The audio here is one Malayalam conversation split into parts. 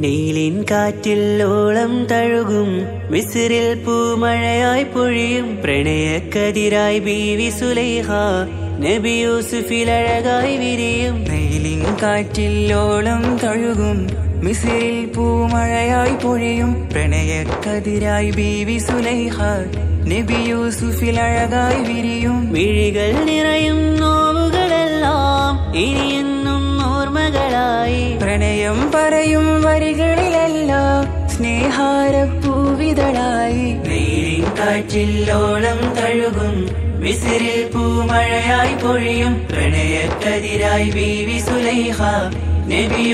നീലിൻ കാറ്റിൽ ഓളം തഴുകും മിസിറിൽ പൂമഴയായി പൊഴിയും പ്രണയക്കതിരായി ബീവി സുലൈഹ നബി യൂസുഫിലഴകായി വിരിയും. നീലിൻ കാറ്റിൽ ഓളം തഴുകും മിസിറിൽ പൂമഴയായി പൊഴിയും പ്രണയക്കതിരായി ബീവി സുലൈഹ നബി യൂസുഫിൽ അഴകായി വിരിയും. വിഴികൾ നിറയും നോവുകളെല്ലാം ഇനിയെന്നും ഓർമ്മകളായി. പ്രണയം പറയും വരികളിലെല്ലാം സ്നേഹാരപ്പൂവിതളായി. വെയിലിൻ കാറ്റിൽ ഓളം തഴുകും മിസിറിൽ പൂമഴയായി പൊഴിയും പ്രണയക്കതിരായി ബീവി സുലൈഹ നബി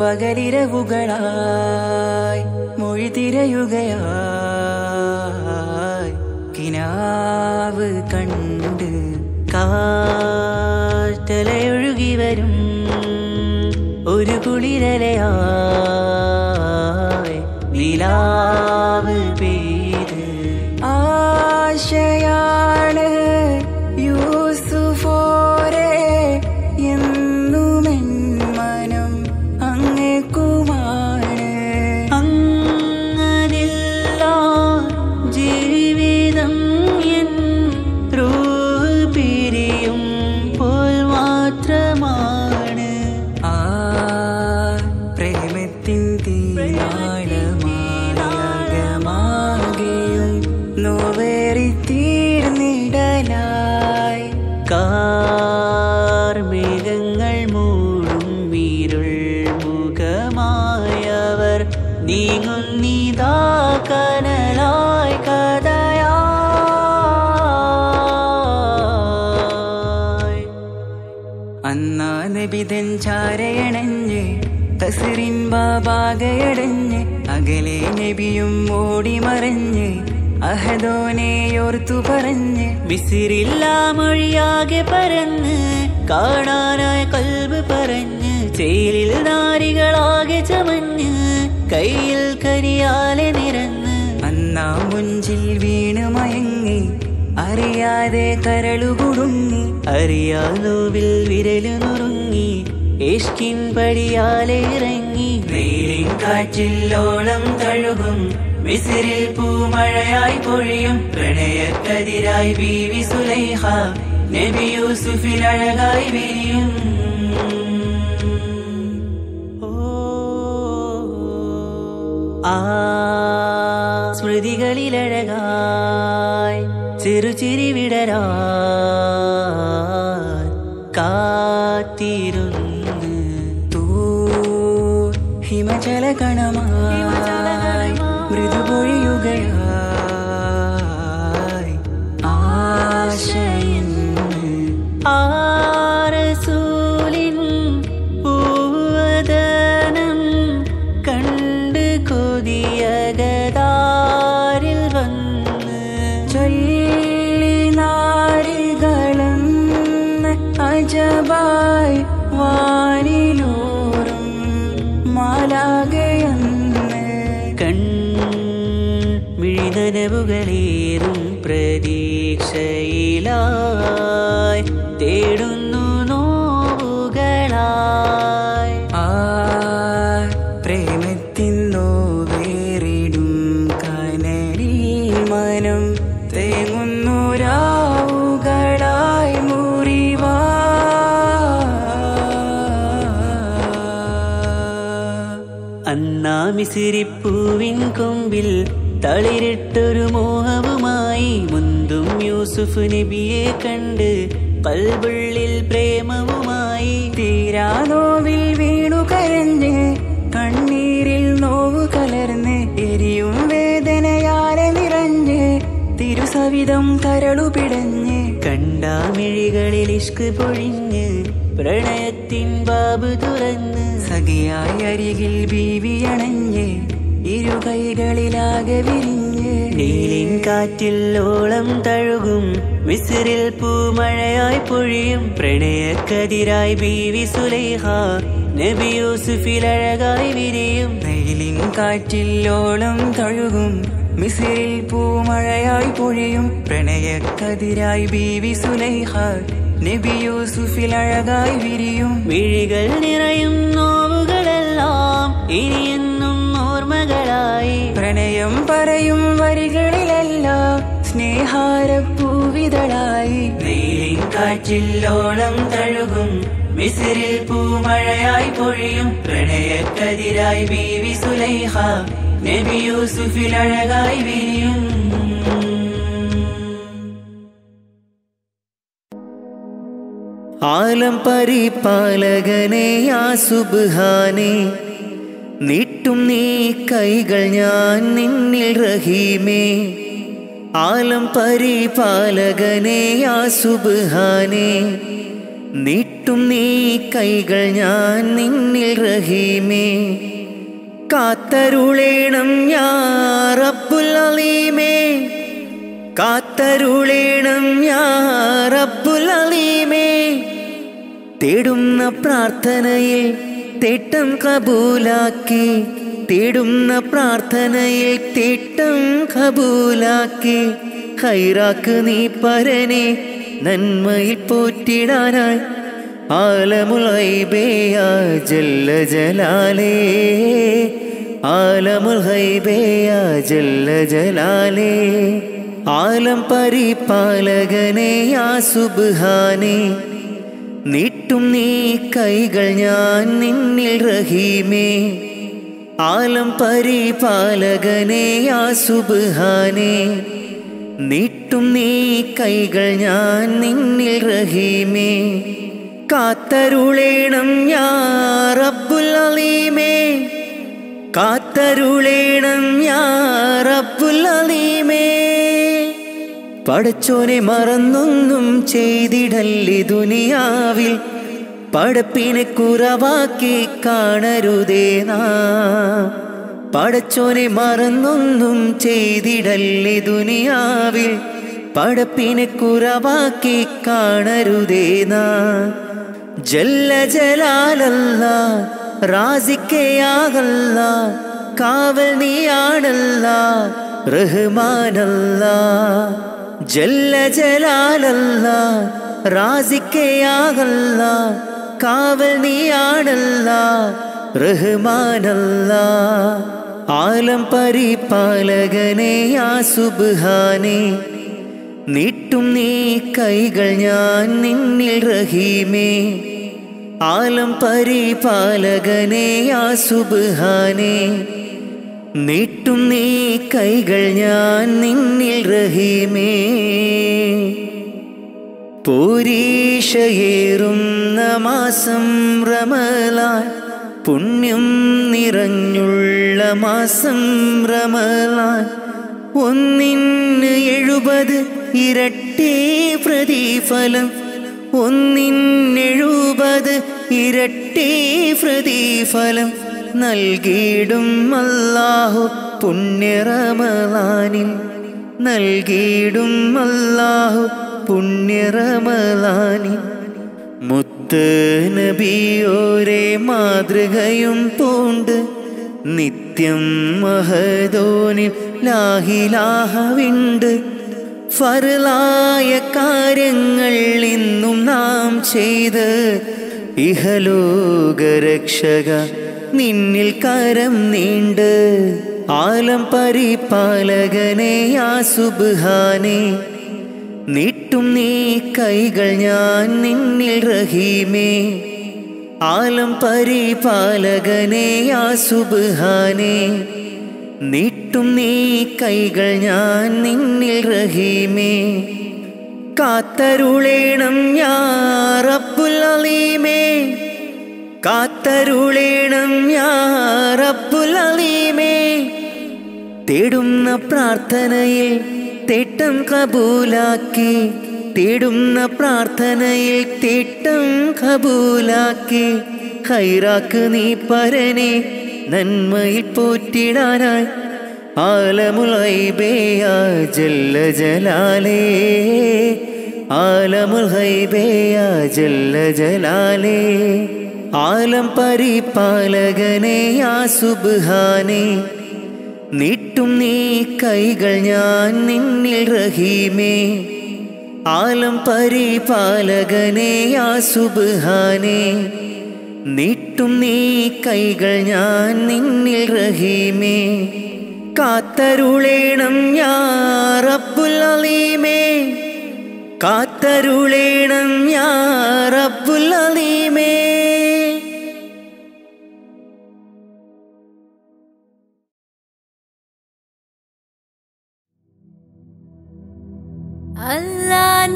പകലിരവുകളായി മൊഴി തിരയുകയായി. കിനാവ് കണ്ട് കാറ്റലയൊഴുകി വരും ഒരു കുളിരലയായി. നിലാവ് 谢谢有 നബിതൻ ചാരയണഞ്ഞ് തസിറിൻ ബാബാകയടഞ്ഞ് അകലെ നബിയും ഓടി മറഞ്ഞ് അഹദോനെയോർത്തു പറഞ്ഞ് മിസിറില്ല മൊഴിയാകെ പരന്ന് കാണാനായ കൽബ് പറഞ്ഞ് ചേലിൽ നാരികളാകെ ചമഞ്ഞ് കയ്യിൽ കരിയാലെ നിരന്ന് അന്നാ മുഞ്ചിൽ വീണ് മയങ്ങി അറിയാതെ കരളുകുടുങ്ങി. അറിയാലോവിൽ വിരലു നുറുങ്ങി. ഏഷ്കിൻ പടിയാലെ ഇറങ്ങി. വെയിലിൻ കാറ്റില്ലോളം തഴുകും. വിസിരിൽ പൂമഴയായി പൊഴിയും. പ്രണയക്കതിരായി ബീവി സുലൈഹ. നബി യൂസുഫിൽ അഴകായി വിരിയും. ആ സ്മൃതികളിലഴകായി വിടരാ കാത്തിരുന്ന്. തൂ ഹിമചല അന്നാ മിസിരിപ്പൂവിൻ കൊമ്പിൽ തളിരിട്ടൊരു മോഹവുമായി മുന്തും യൂസുഫ് നബിയെ കണ്ട് കൽബുള്ളിൽ പ്രേമവുമായി തീരാ നോവിൽ വീണു കരഞ്ഞ് കണ്ണീരിൽ നോവ് കലർന്ന് എരിയും വേദനയാലെ നിറഞ്ഞ് തിരുസവിധം കരളു പിടഞ്ഞ് കണ്ടാമിഴികളിൽ ഇഷ്ക് പൊഴിഞ്ഞ് പ്രണയത്തിൻ ബാബ് തുറന്ന് സഖിയായി അരികിൽ ബീവി അണഞ്ഞ് ഇരു കൈകളിലാകെ വിരിഞ്ഞ്. നീലിൻ കാറ്റിൽ ഓളം തഴുകും വിസിറിൽ പൂമഴയായി പൊഴിയും. പ്രണയക്കതിരായി ബീവി സുലൈഹ നബി യൂസുഫിൽ അഴകായി വിരിയും. കാറ്റിൽ ഓളം തഴുകും മിസിറിൽ പൂമഴയായി പൊഴിയും. പ്രണയക്കതിരായി ബീവി സുലൈഹ നബി യൂസുഫിൽ അഴകായി വിരിയും. വിഴികൾ നിറയും നോവുകളെല്ലാം ഇനിയെന്നും ഓർമ്മകളായി. പ്രണയം പറയും വരികളിലെല്ലാം സ്നേഹാരപ്പൂവിതളായി. നീലിൻ കാറ്റില്ലോളം തഴുകും മിസിറിൽ പൂമഴയായി പൊഴിയും. പ്രണയക്കതിരായി ബീവി സുലൈഹ നബി യൂസുഫിൽ അഴകായി വിരിയും. ആലം പരിപാലകനെ ആ സുബാനെ നീട്ടും നീ കൈകൾ ഞാൻ നിന്നിൽ റഹീമേ. ആലം പരിപാലകനെ ആ സുബാനെ നീട്ടും നീ കൈകൾ ഞാൻ നിന്നിൽ റഹീമേ. കാത്തരുളേണം ഞാ റബ്ബുൽ അലീമേ. കാത്തരുളേണം ഞാ റബ്ബുൽ അലീമേ. തേടുന്ന പ്രാർത്ഥനയിൽ തേട്ടം കബൂലാക്കി തേടുന്ന പ്രാർത്ഥനയിൽ തേട്ടം കബൂലാക്കി. ഹൈറാക്ക് നീ പരനെ നന്മയിൽ പോറ്റിടാനായി. ആലമുൽ ഹൈബേയ ജല്ല ജലാലേ ആലമുൽ ഹൈബേയ ജല്ല ജലാലേ. ആലം പരിപാലകനെ ആ സുബ്ഹാനെ. നീട്ടും നീ കൈകൾ ഞാൻ നിന്നിൽ റഹീമേ. ആലം പരിപാലകനെ ആസുബാനെ നീട്ടും നീ കൈകൾ ഞാൻ നിന്നിൽ റഹീമേ. കാത്തരുളേണം ഞാ റബ്ബുൽ അലീമേ. കാത്തരുളേണം ഞാ റബ്ബുൽ അലീമേ. പടച്ചോനെ മറന്നൊന്നും ചെയ്തിടല്ലി ദുനിയാവിൽ. പടപ്പിനെ കുറവാക്കി കാണരുതേ നാ. പടച്ചോനെ മറന്നൊന്നും ചെയ്തിടല്ലി ദുനിയാവിൽ. പടപ്പിനെ കുറവാക്കി കാണരുതേ നാ. ജല്ല ജലാലല്ല റാസിക്കയാകല്ല കാവൽ നീയാണല്ല റഹ്മാനല്ല. ജല്ല ജലാലല്ല റാസിക്കയാകല്ല കാവൽ നീയാണല്ല റഹ്മാനല്ല. ആലം പരിപാലകനെ ആ സുബാനെ നീട്ടും നീ കൈകൾ ഞാൻ നിന്നിൽ റഹീമേ. ആലം പരിപാലകനെ ആ സുബ്ഹാനെ നീട്ടും നീ കൈകൾ ഞാൻ നിന്നിൽ റഹീമേ. പൂരീഷയേറുന്ന മാസം റമലാൻ പുണ്യം നിറഞ്ഞുള്ള മാസം റമലാൻ. ഒന്നിന് എഴുപത് ഇരട്ടി പ്രതിഫലം ഒന്നിനെഴുപത് ഇരട്ടി പ്രതിഫലം. നൽകിയിടും അല്ലാഹു പുണ്യറമലാനിൽ നൽകിയിടും അല്ലാഹു പുണ്യറമലാനിൽ മുത്ത് നബിയോരെ മാതൃകയും പൂണ്ട്. നിത്യം മഹദോനിൽ ലാഹിലാഹവിണ്ട്. ഫറലായ കാര്യങ്ങൾ ഇന്നും നാം ചെയ്ത്. ഇഹലോകരക്ഷക നിന്നിൽ കരം നീണ്ട് ആലം പരിപാലകനെ ആ നീട്ടും നീ കൈകൾ ഞാൻ നിന്നിൽ റഹീമേ. ആലം പരിപാലകനെ ആ നീട്ടും നീ കൈകൾ ഞാൻ നിന്നിൽ റഹീമേ. കാത്തരുളേണം അലീമേ. കാത്തരുളേണം യാറപ്പുലീമേ തേടുന്ന പ്രാർത്ഥനയിൽ തേട്ടം കബൂലാക്കി തേടുന്ന പ്രാർത്ഥനയിൽ തേട്ടം കബൂലാക്കി. ഹൈറാക്ക് നീ പരനെ നന്മയിൽ പോറ്റിടാനായി ആലമുൽബേയ ജല്ല ജലാലേ. ആലമുൽ ഹൈബേയ ജല്ല ജലാലേ. ആലം പരിപാലകനെ ആസുബാനെ നീട്ടും നീ കൈകൾ ഞാൻ നിന്നിൽ റഹീമേ. ആലം പരിപാലകനെ യാ സുബ്ഹാനേ നീട്ടും നീ കൈകൾ ഞാൻ നിന്നിൽ റഹീമേ. കാത്തരുളേണം ഞാ റബ്ബുൽ അലീമേ. കാത്തരുളേണം ഞാ റബ്ബുൽ അലീമേ. Allah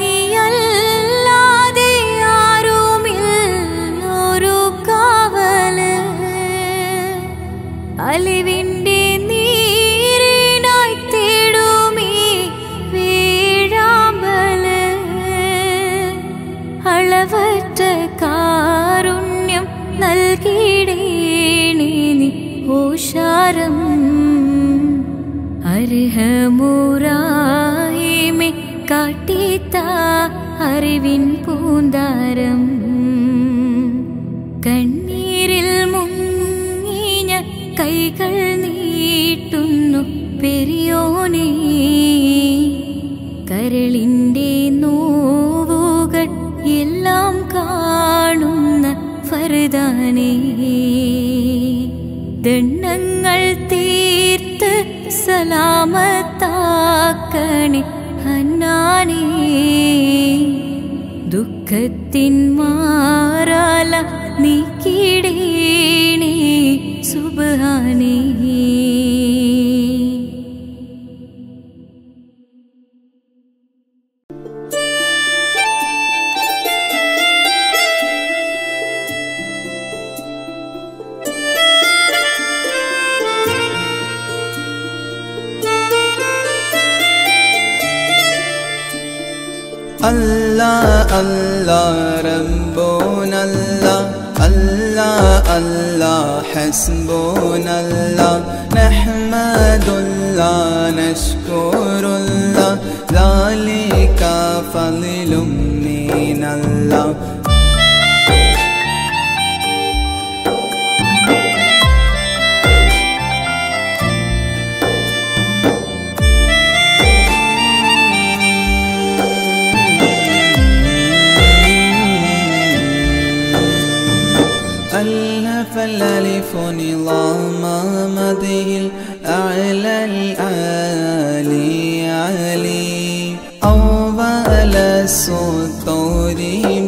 السطور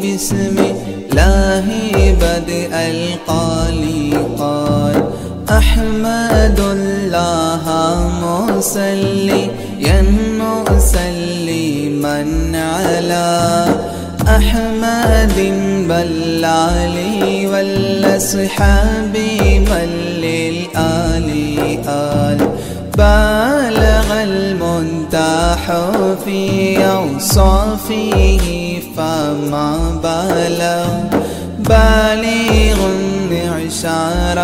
بسم الله بدء القالي قال أحمد الله مصلي مسلما على أحمد بلالي والأصحاب بل للآل آل بالغ المنتاح في أوصافه فما بلغ بالغ معشار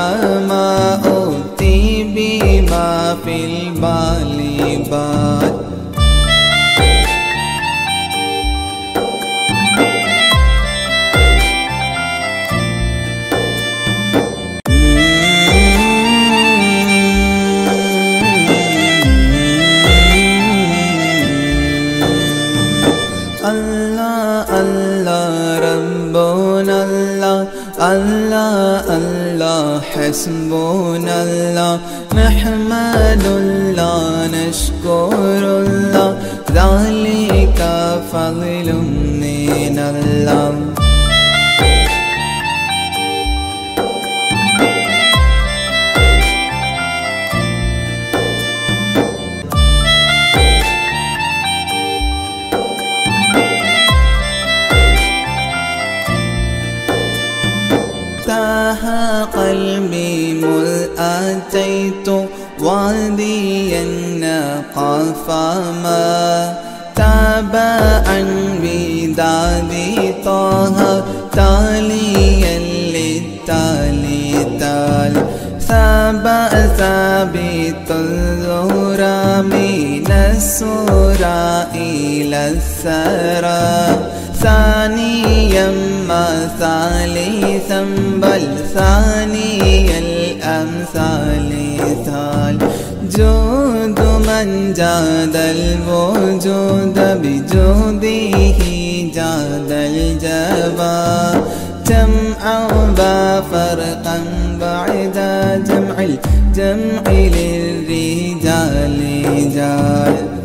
ما أوتي بما في البال. حسبنا الله نحمد الله نشكر الله. ذلك غاليا قفما تابعا بداد طه تاليا للتالي تال. ثابا ثابت الظهر من السورة إلى السرى ثانيا ما ثالثا بل ثاني الأمثالي ثال جود من جاد الوجود بجوده جاد الجبا جمعا وفرقا بعد جمع الجمع للرجال جال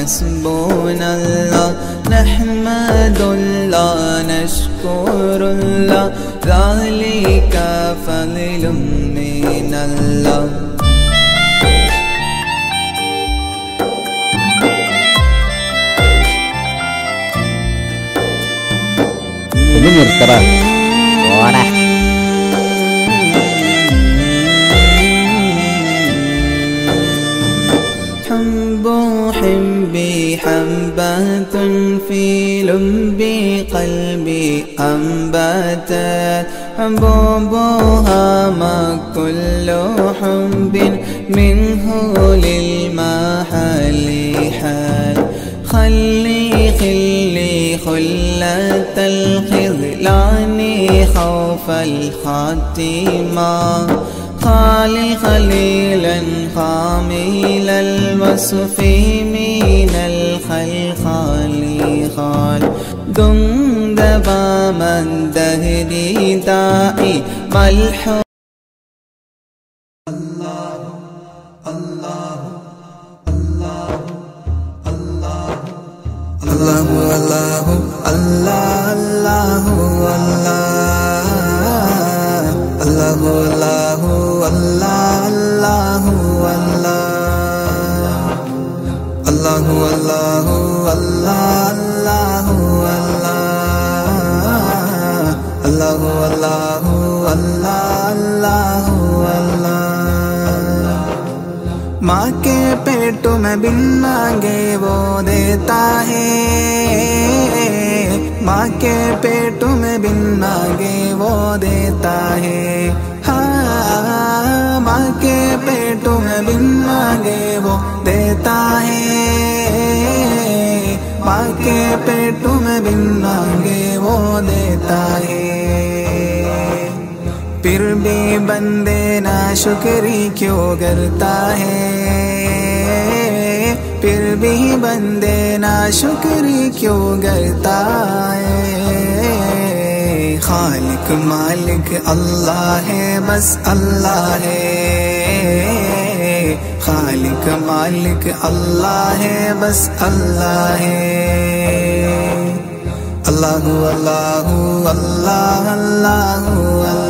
حسبنا الله نحمد الله نشكر الله ذلك فضل من الله. من الكرام أنبتت حبوبها ما كل حب منه للمحل حال. خلي خلي خلة الخذلان خوف الخاتمة. خالي خليلا خامل الوصف من الخلخال خال تبا من دهري داعي ملحوظ الله الله الله الله अल्लाह अल्लाह अल्लाह अल्लाह माँ के पेट में बिन मांगे वो देता है। माँ के पेट में बिन मांगे वो देता है। हाँ माँ के पेट में बिन मांगे वो देता है। माँ के पेट में बिन मांगे वो देता है। भी बंदे ना शुक्री क्यों करता है? फिर भी बंदे ना शुक्री क्यों करता है? खालिक मालिक अल्लाह है, बस अल्लाह है। खालिक मालिक अल्लाह है, बस अल्लाह है। अल्लाह अल्लाह अल्लाह अल्लाह अल्लाह।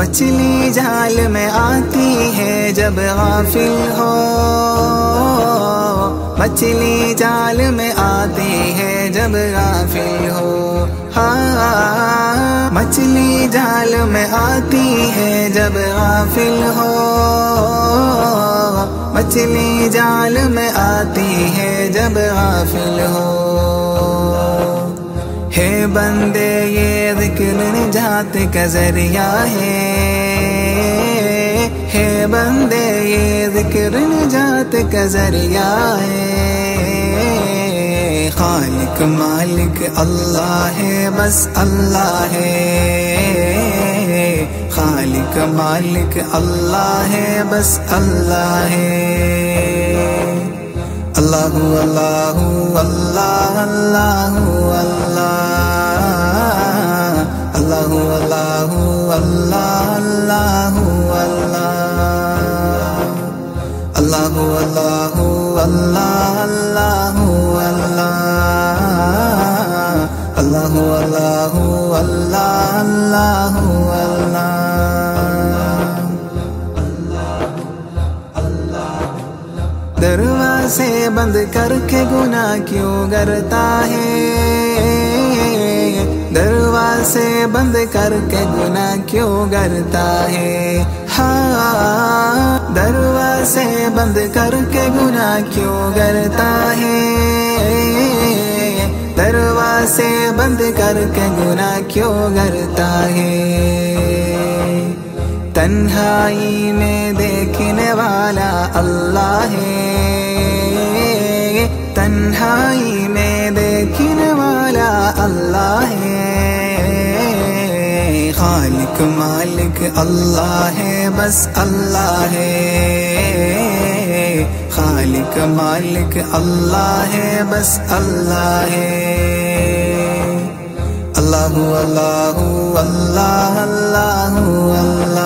मछली जाल में आती है जब गाफिल हो। मछली जाल में आती है जब गाफिल हो। हाँ मछली जाल में आती है जब गाफिल हो। मछली जाल में आती है जब गाफिल हो। है बंदे, ये ज़िक्र निजात का ज़रिया है। है बंदे, ये ज़िक्र निजात का ज़रिया है। खालिक मालिक अल्लाह है, बस अल्लाह है। खालिक मालिक अल्लाह है, बस अल्लाह है। Allahu Allahu Allah Allahu Allah. Allahu Allahu Allah Allahu Allah. Allahu Allahu Allah Allahu Allah. Allahu Allahu Allah Allahu Allah. Allah Allah दरवाजे बंद करके गुना क्यों करता है? दरवाजे बंद करके गुना क्यों करता है? हाँ दरवाजे बंद करके गुना क्यों करता है? दरवाजे बंद करके गुना क्यों करता है? तन्हाई में देखने वाला अल्लाह है। तन्हाई में देखने वाला अल्लाह है। खालिक मालिक अल्लाह है, बस अल्लाह है। खालिक मालिक अल्लाह है, बस अल्लाह है। अल्लाहु अल्लाहु, अल्लाह अल्लाहु अल्लाह।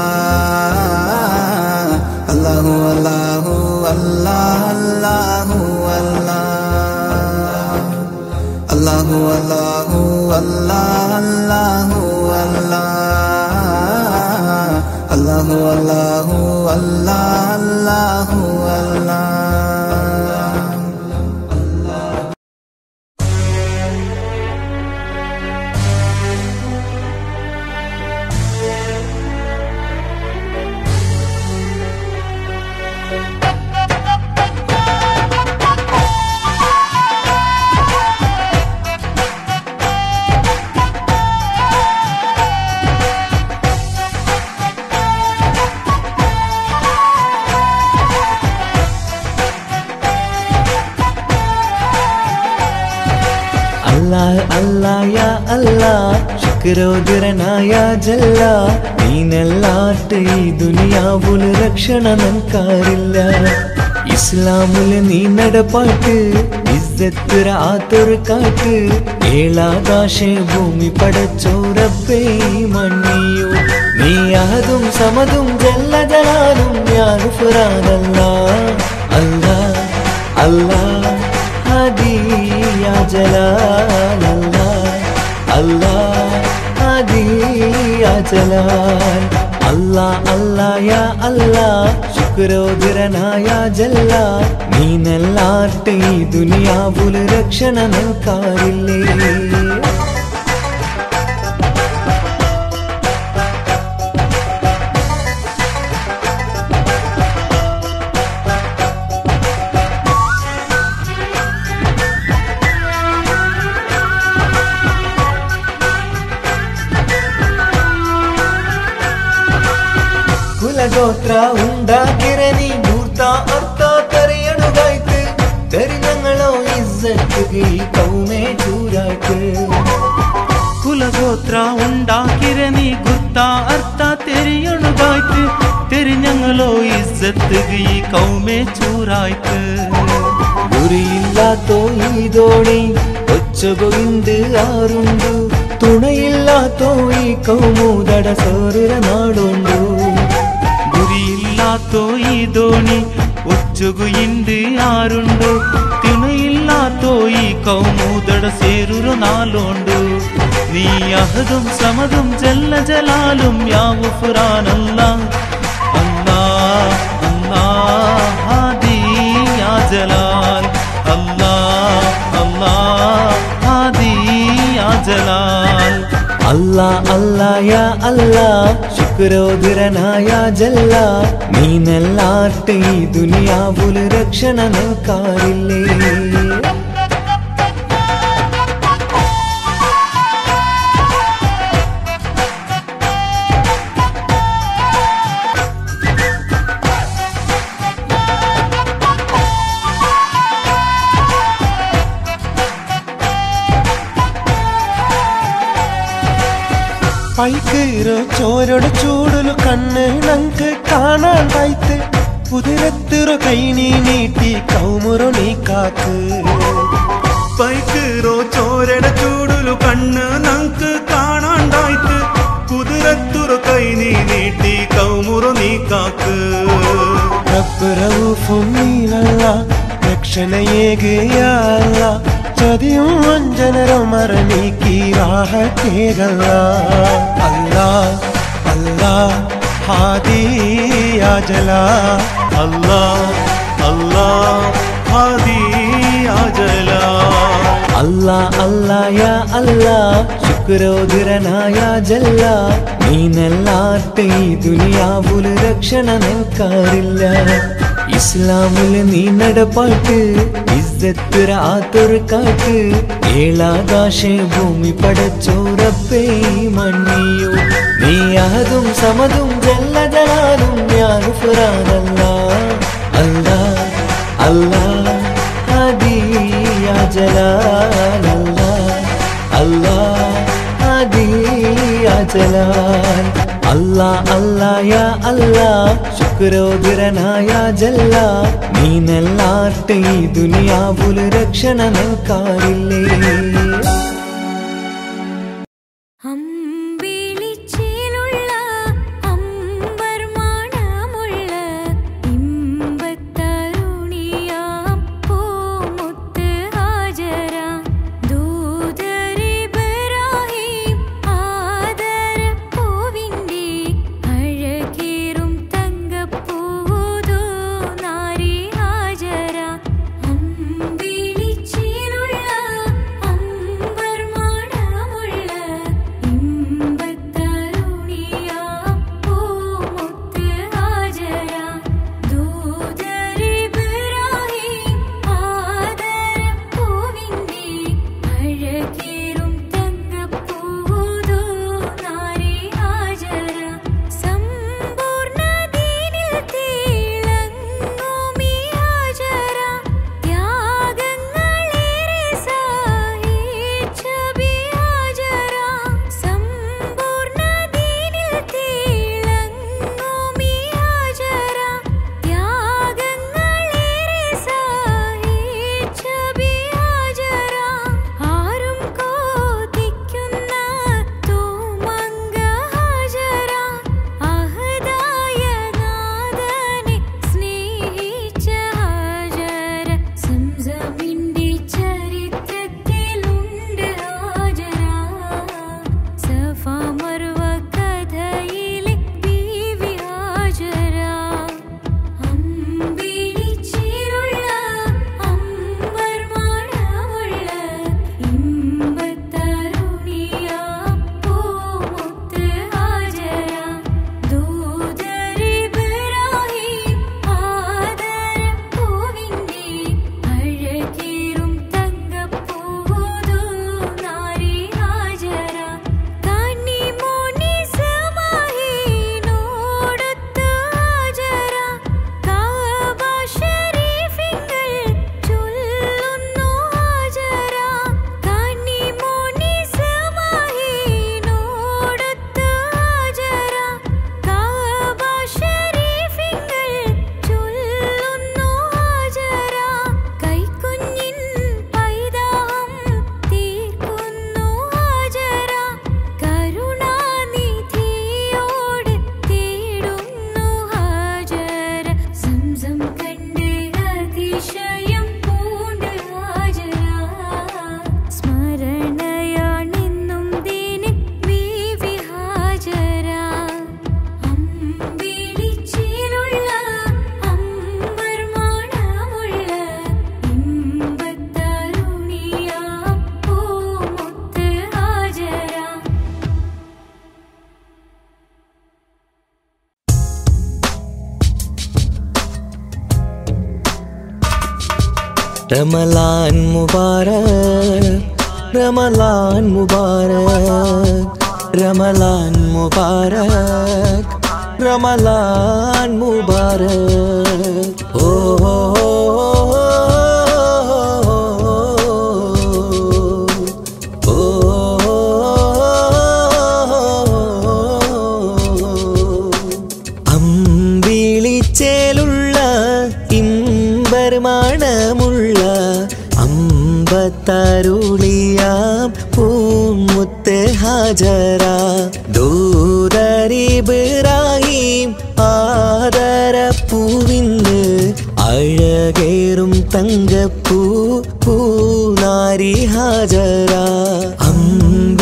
अल्लाहु अल्लाहु, अल्लाह, अल्लाहु। Allahu Allahu Allah Allahu Allah. Allahu Allahu Allah Allahu Allah. ರೋಜಿರನಾಯ ಜಲ್ಲ ನೀನೆಲ್ಲಾಟ ಈ ദുനിയാവുല രക്ഷണ നനക്കാറില്ല ഇസ്ലാമുല നീ നടപ്പാട്ട് ഇസ്സത്തിര ആത്തൊരു കാട്ട് ഏളാകാശേ ഭൂമി പടച്ചോരപ്പേ മണ്ണിയോ നീ യാതും സമതും ജല്ല ജലാലും യാഗുഫുറാനല്ല അല്ല അല്ല ഹദിയ ജലാലല്ല അല്ലാ ಆದಿ ಅಚಲ ಅಲ್ಲಾ ಅಲ್ಲಾ ಯಾ ಅಲ್ಲಾ ശുക്രോധുരനായ ജല്ല നീ നല്ലാട്ടെ ഈ ദുനിയാവുൽ രക്ഷണ നിൽക്കാറില്ലേ ಸ್ತೋತ್ರ ಉಂಡಾಕಿರನಿ ಮೂರ್ತ ಅರ್ಥ ಕರೆಯಣುಗಾಯ್ತು ತರಿನങ്ങളോ ഇസ്സത്തുകി കൗമേ ചൂരായ്ക്ക് കുലഗോത്ര ഉണ്ടാക്കിരനി ഗുർത്ത അർത്ത തെരിയണുകായ്ക്ക് തെരിഞ്ഞങ്ങളോ ഇസ്സത്തുകി കൗമേ ചൂരായ്ക്ക് ഗുരിയില്ലാത്തോ ഇതോണി ഒച്ചകൊയിന്ത് ആരുണ്ടു തുണയില്ലാത്തോ ഈ കൗമൂദട സോറിര നാടുണ്ടു ಗುರಿಯಿಲ್ಲಾತೋ ಈ ದೋಣಿ ಒಚ್ಚುಗು ಇಂಡಿ ಆರುಂಡು ತಿಣಯಿಲ್ಲಾತೋ ಈ ಕೌಮೂದಡ ಸೇರುರು ನಾಲೋಂಡು നീ അഹദും സമതും ജല്ല ജലാലും യാവു ഫുറാനല്ല അല്ലാ അല്ലാ ഹാദി യാ ജലാൽ അല്ലാ അല്ലാ ഹാദി യാ ജലാൽ അല്ലാ അല്ലാ യാ അല്ലാ ശുക്രോദരനായ ജല്ല നീനല്ലാട്ടെ ഈ ദുനിയാവുല് പൈക്കേറ് ചോരട ചൂടലു കണ്ണ് നങ്ക് കാണാൻ വായ്ത്ത് കുതിരത്തിറ കൈ നീ നീട്ടി കൗമുറു നീ കാക്ക് പൈക്കേറോ ചോരട ചൂടലു കണ്ണ് നങ്ക് കാണാൻ വായ്ത്ത് കുതിരത്തുറ കൈ നീ നീട്ടി കൗമുറു നീ കാക്ക് റബ്ബ് റൌഫും നീ വല്ല ചതിയും വഞ്ചനരും മറനീക്കി രാഹത്തേകല്ല അല്ലാ അല്ലാ ഹാദിയാ ജലാ അല്ലാ അല്ലാ ഹാദി അജലാ അല്ലാ അല്ലാ യാ അല്ലാ ശുക്രോധുരനായ ജല്ല നീനല്ലാത്ത ഈ ദുനിയാവുല് രക്ഷണ നിൽക്കാറില്ല இஸ்லாமில் நீ நடப்பாட்டு இஸ்ஸத்துற ஆத்தொரு காட்டு. ஏழாகாஷே பூமி படச்சோரப்பே மண்ணியோ. நீ அகதும் சமதும் ஜல்ல ஜலாலும் யாரு புரான் அல்லா அல்லா அல்லா ஹதியா ஜலால் அல்லா அல்லா दी अचलाय अल्लाह अल्लाह या अल्लाह ശുക്രോധുരനായ ജല്ല നീ നെല്ലാട്ടെ ഈ ദുനിയാവുൽ രക്ഷണ നിൽക്കാറില്ലേ റമലാൻ മുബാരക് റമലാൻ മുബാരക് റമലാൻ മുബാരക് റമലാൻ ഹാജര അമ്പിളിച്ചേലുള്ള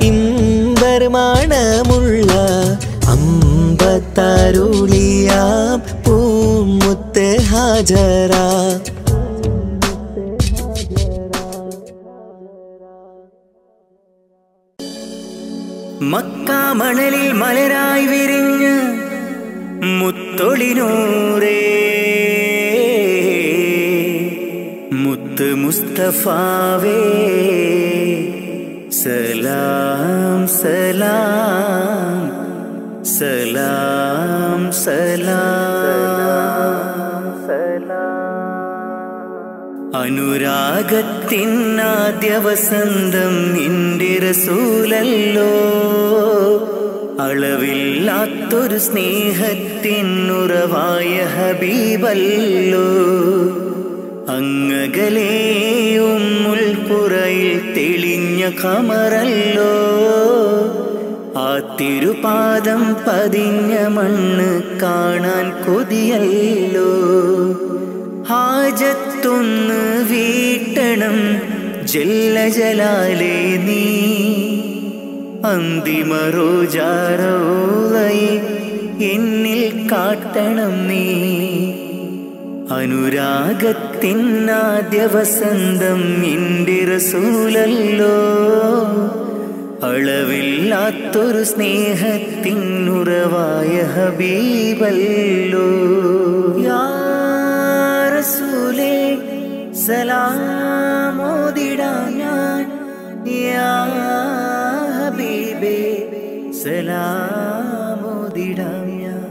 ഇമ്പർമാണമുള്ള അമ്പത്തരുളിയാം പൂമുത്ത് ഹാജര. മക്കാമണലിൽ മലരായി വിരിഞ്ഞ് മുത്തൊളിനൂറേ മുത്ത് മുസ്തഫാവേ. സലാം സലാം സലാം സലാം. അനുരാഗത്തിനാദ്യ വസന്തം നിന്റെ റസൂലല്ലോ. അളവില്ലാത്തൊരു സ്നേഹത്തിനുറവായ ഹബീബല്ലോ. അങ്ങകലെയും മുൾപ്പുറയിൽ തെളിഞ്ഞ കമറല്ലോ. ആ തിരുപാദം പതിഞ്ഞ മണ്ണ് കാണാൻ കൊതിയല്ലോ. ഹാജത്തൊന്ന് വീട്ടണം ജല്ല ജലാലേ നീ. അന്തിമ റോജാറോളയെ എന്നിൽ കാട്ടണം നീ. അനുരാഗത്തിനാദ്യ വസന്തം എന്റെ റസൂലല്ലോ. അളവില്ലാത്തൊരു സ്നേഹത്തിനുറവായ ഹബീബല്ലോ. യാസൂലേ സലാമോദിടാം ഞാൻ. യാ ഹബീബേ സലാമോദിടാം ഞാൻ.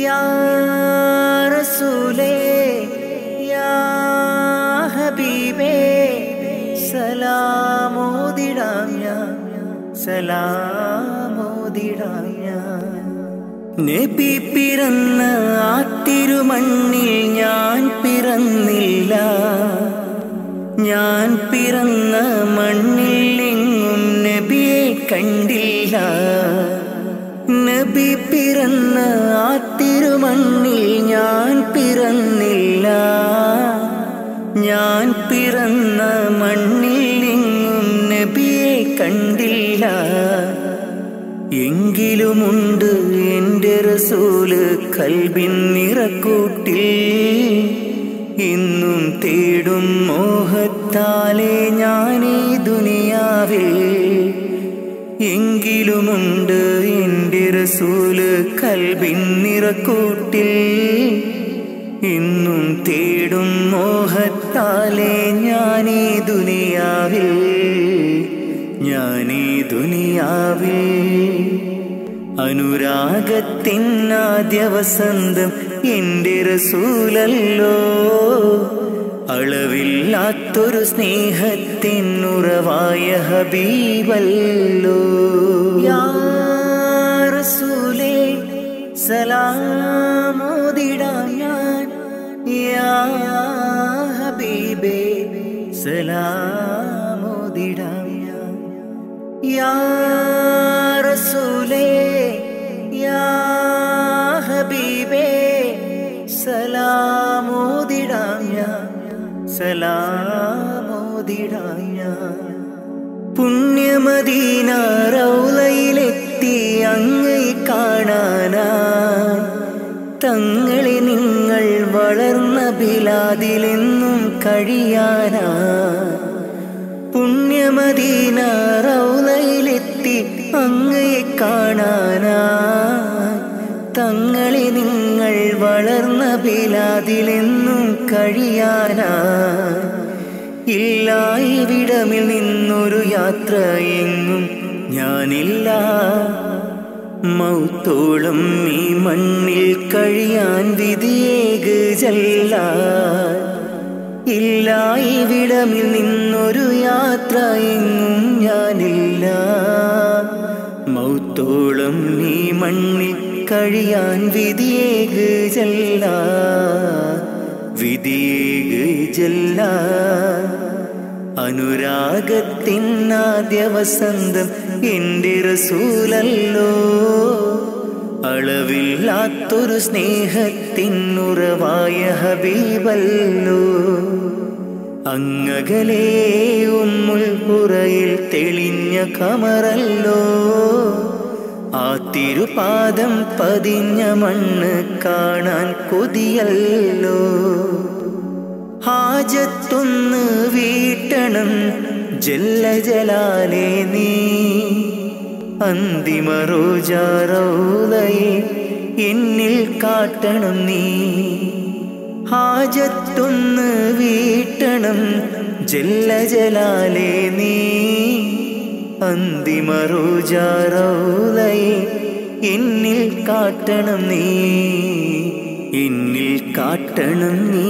യാ റസൂലേ സലാമോദിടാം ഞാൻ ഞാൻ പിറന്ന ആ തിരുമണ്ണിൽ ഞാൻ പിറന്നില്ല. ഞാൻ പിറന്ന മണ്ണിൽ എങ്ങും നബിയെ കണ്ടില്ല. നബി പിറന്ന ആ തിരുമണ്ണിൽ ഞാൻ പിറന്നില്ല. ഞാൻ എങ്കിലുമുണ്ട് എന്റെ റസൂൽ കൽബിൻ നിറക്കൂട്ടിൽ. ഇന്നും തേടും മോഹത്താലെ ഞാനീ ദുനിയാവിൽ. എങ്കിലുമുണ്ട് എന്റെ റസൂൽ കൽബിൻ നിറക്കൂട്ടിൽ. ഇന്നും തേടും മോഹത്താലെ ഞാനീ ദുനിയാവിൽ. ഞാനീ ദുനിയാവിൽ അനുരാഗത്തിനാദ്യ വസന്തം എന്റെ റസൂലല്ലോ. അളവില്ലാത്തൊരു സ്നേഹത്തിനുറവായ ഹബീബല്ലോ. റസൂലേ സലാമോദിടാം ഞാൻ. യാ ഹബീബേ ഞാൻ. യാ റസൂലേ സലാമോദിടാം ഞാൻ പുണ്യമദീന റൗലയിലെത്തി അങ്ങേ കാണാനാ. തങ്ങളെ നിങ്ങൾ വളർന്ന ബിലാദിലെന്നും കഴിയാനാ. പുണ്യമദീന റൗലയിലെത്തി അങ്ങയെ കാണാനാ. തങ്ങളെ നിങ്ങൾ വളർന്ന ബിലാദിലെന്നും കഴിയാനാ. ഇല്ല ഇവിടമിൽ നിന്നൊരു യാത്ര എങ്ങും ഞാനില്ല. മൗത്തോളം ഈ മണ്ണിൽ കഴിയാൻ വിധിയേക ചല്ല. ഇല്ല ഇവിടമിൽ നിന്നൊരു യാത്ര എങ്ങും ഞാനില്ല. മൗത്തോളം നീ മണ്ണിൽ കഴിയാൻ വിധിയേക് വിധിയേക് ജല്ല അനുരാഗത്തിനാദ്യ വസന്തം എന്റെ റസൂലല്ലോ. അളവില്ലാത്തൊരു സ്നേഹത്തിനുറവായ ഹബീബല്ലോ. അങ്ങകലേ ഉമ്മുൽ പുറയിൽ തെളിഞ്ഞ കമറല്ലോ. ആ തിരുപാദം പതിഞ്ഞ മണ്ണ് കാണാൻ കൊതിയല്ലോ. ഹാജത്തൊന്ന് വീട്ടണം ജല്ല ജലാലേ നീ. അന്തിമ റോജാറൗലയെ എന്നിൽ കാട്ടണം നീ. ഹാജത്തൊന്ന് വീട്ടണം ജല്ല ജലാലേ നീ. അന്തിമ റോജാറൗലയെ എന്നിൽ കാട്ടണം നീ എന്നിൽ കാട്ടണം നീ.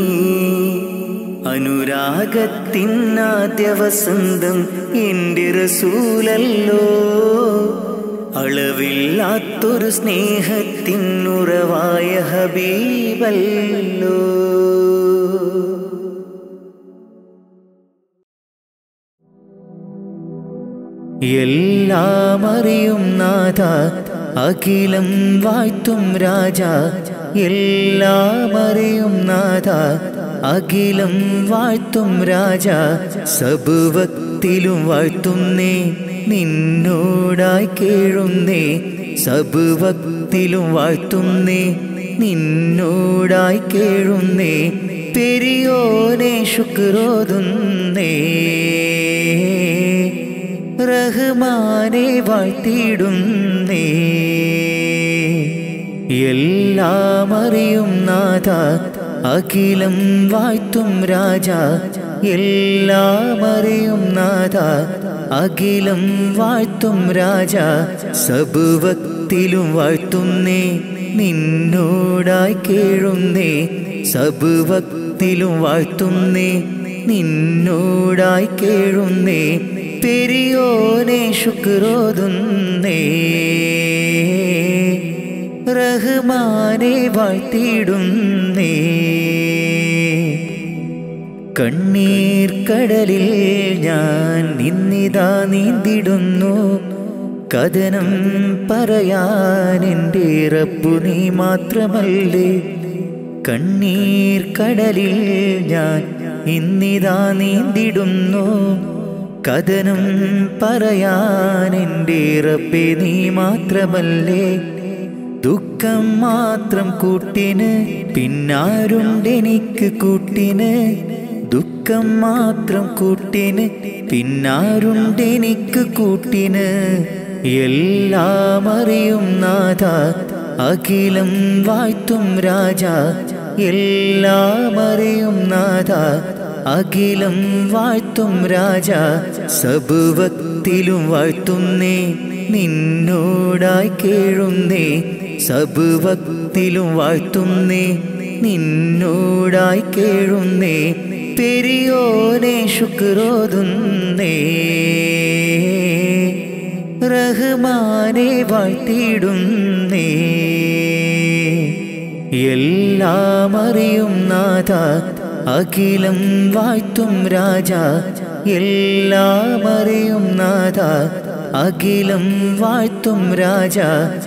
അനുരാഗത്തിനാദ്യ വസന്തം എന്റെ റസൂലല്ലോ അളവില്ലാത്തൊരു സ്നേഹത്തിനുറവായ ഹബീബല്ലോ. എല്ലാം അറിയും നാഥ അഖിലം വാഴ്ത്തും രാജ. എല്ലാം അറിയും നാഥ അഖിലം വാഴ്ത്തും രാജ. സബുവത്തിലും വാഴ്ത്തുന്നേ നിന്നോടായി കേഴുന്നേ സബുവത്തിലും വാഴ്ത്തുന്നേ നിന്നോടായി കേഴുന്നേ പെരിയോനെ ശുക്രോതുന്നേ റഹ്മാനെ വാഴ്ത്തിയിടുന്നേ. എല്ലാം അറിയും നാഥ അഖിലം വാഴ്ത്തും രാജ. എല്ലാം അറിയും നാഥ അഖിലം വാഴ്ത്തും രാജ. സബുവത്തിലും വാഴ്ത്തുന്നേ നിന്നോടായി കേഴുന്നേ. സബുവത്തിലും വാഴ്ത്തുന്നേ നിന്നോടായി കേഴുന്നേ. പെരിയോനെ ശുക്രോതുന്നേ. റഹ്മാനെ വാഴ്ത്തിയിടുന്നേ. കണ്ണീർ കടലിൽ ഞാൻ നിന്നിതാ നീന്തിടുന്നു. കഥനം പറയാൻ എന്റെ റബ്ബു നീ മാത്രമല്ലേ. കണ്ണീർ കടലിൽ ഞാൻ ഇന്നിതാ നീന്തിടുന്നു. കഥനം പറയാൻ എന്റെ റബ്ബെ നീ മാത്രമല്ലേ. ദുഃഖം മാത്രം കൂട്ടിന് പിന്നാരുണ്ടെനിക്ക് കൂട്ടിന്. ദുഃഖം മാത്രം കൂട്ടിന് പിന്നാരുണ്ടെനിക്ക് കൂട്ടിന്. എല്ലാം അറിയും നാഥ അഖിലം വാഴ്ത്തും രാജ. എല്ലാം അറിയും നാഥ അഖിലം വാഴ്ത്തും രാജ സബുവത്തിലും വാഴ്ത്തുന്നേ. നിന്നോടായി കേഴുന്നേ സബുവത്തിലും വാഴ്ത്തുന്നേ. നിന്നോടായി കേഴുന്നേ പെരിയോനെ ശുക്രോതുന്നേ. റഹ്മാനെ വാഴ്ത്തിയിടുന്നേ. എല്ലാം അറിയും നാഥ അഖിലം വാഴ്ത്തും രാജ എല്ലാം അറിയും നാഥ. അഖിലം വാഴ്ത്തും രാജ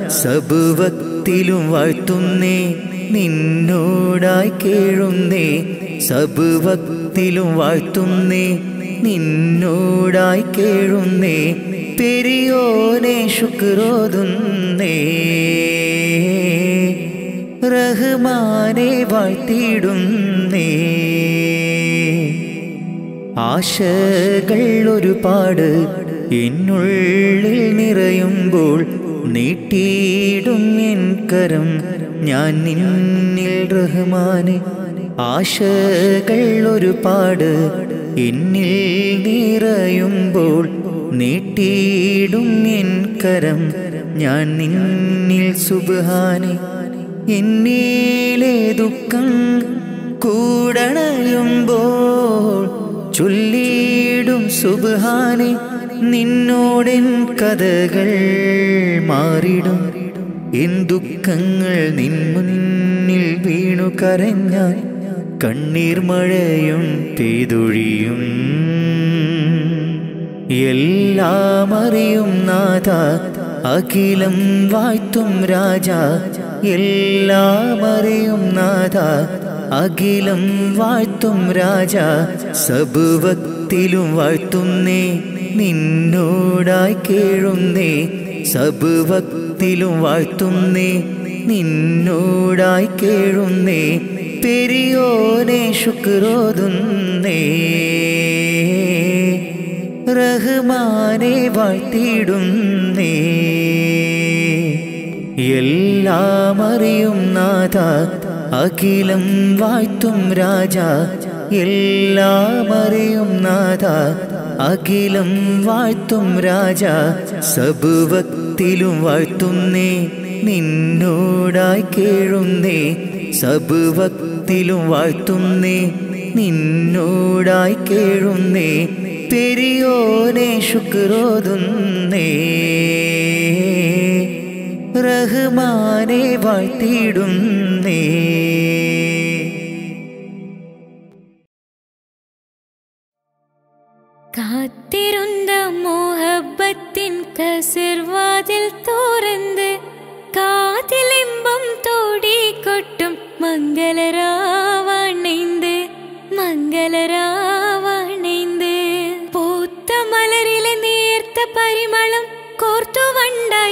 സബുവത്തിലും വാഴ്ത്തുന്നേ നിന്നോടായി കേഴുന്നേ. സബുവത്തിലും വാഴ്ത്തുന്നേ നിന്നോടായി കേഴുന്നേ. പെരിയോനെ ശുക്രോതുന്നേ റഹ്മാനെ വാഴ്ത്തിയിടുന്നേ. ആശകൾ ഒരുപാട് എന്നുള്ളിൽ നിറയുമ്പോൾ നീട്ടിയിടും എൻ കരം. ഞാൻ നിന്നിൽ റഹ്മാനെ ആശകൾ ഒരുപാട് എന്നിൽ നിറയുമ്പോൾ നീട്ടിയിടും എൻ കരം. ഞാൻ നിന്നിൽ സുബാനെ എന്നിലെ ദുഃഖം കൂടണയുമ്പോൾ ചൊല്ലിയിടും സുബാനെ നിന്നോടൻ കഥകൾ മാറിടും. എൻ ദുഃഖങ്ങൾ നിൻ മുന്നിൽ വീണു കരഞ്ഞാൽ കണ്ണീർ മഴയും പെയ്തൊഴിയും. എല്ലാം അറിയും നാഥ അഖിലം വാഴ്ത്തും രാജ എല്ലാം അറിയും നാഥ. അഖിലം വാഴ്ത്തും രാജ സബുവത്തിലും വാഴ്ത്തുന്നേ. നിന്നോടായി കേഴുന്നേ സബുവത്തിലും വാഴ്ത്തുന്നേ. നിന്നോടായി കേഴുന്നേ പെരിയോനെ ശുക്രോതുന്നേ. റഹ്മാനെ വാഴ്ത്തിയിടുന്നേ. എല്ലാം അറിയും നാഥ അഖിലം വാഴ്ത്തും രാജ. എല്ലാം അറിയും നാഥ അഖിലം വാഴ്ത്തും രാജ. സബുവത്തിലും വാഴ്ത്തുന്നേ നിന്നോടായി കേഴുന്നേ. സബുവത്തിലും വാഴ്ത്തുന്നേ നിന്നോടായി കേഴുന്നേ. പെരിയോനെ ശുക്രോതുന്നേ. റഹ്മാനെ വാഴ്ത്തിയിടുന്നേ. കാത്തിരുന്ന മോഹബത്തിൻ കസിർവാതിൽ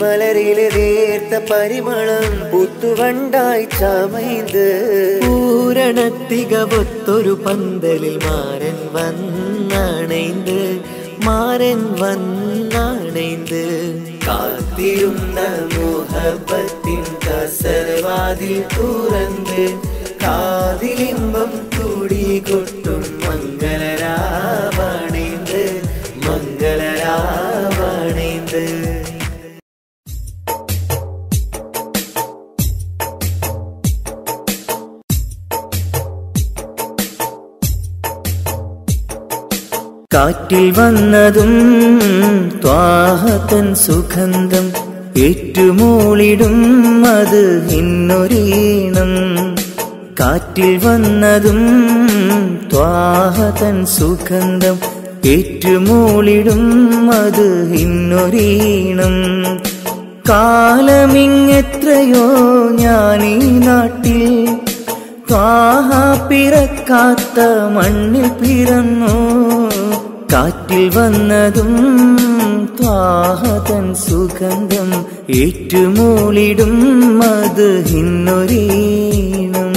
மலரிலே வேர்த்த பரிமளம் പുത്തുവണ്ടായി ചമൈന്ത് പൂരണത്തികവൊത്തൊരു പന്തലിൽ മാരൻ വന്നണൈന്ത് മാരൻ വന്നണൈന്ത് കാത്തിരുന്ന മോഹപ്പത്തിൻ കസർവാതിൽ തുറന്ന് കാതിലിമ്പം തുടി കൊട്ടും മംഗളരാവണ കാറ്റിൽ വന്നതും ത്വാഹത്തൻ സുഗന്ധം ഏറ്റുമൂളിടും അത് ഇന്നൊരീണം കാറ്റിൽ വന്നതും ത്വാഹതൻ സുഗന്ധം ഏറ്റുമൂളിടും അത് ഇന്നൊരീണം കാലമിങ്ങെത്രയോ ഞാനീ നാട്ടിൽ ത്വാഹ പിറക്കാത്ത മണ്ണിൽ പിറന്നു. കാറ്റിൽ വന്നതും ത്വാഹതൻ സുഗന്ധം ഏറ്റുമൂളിടും അത് ഇന്നൊരീണം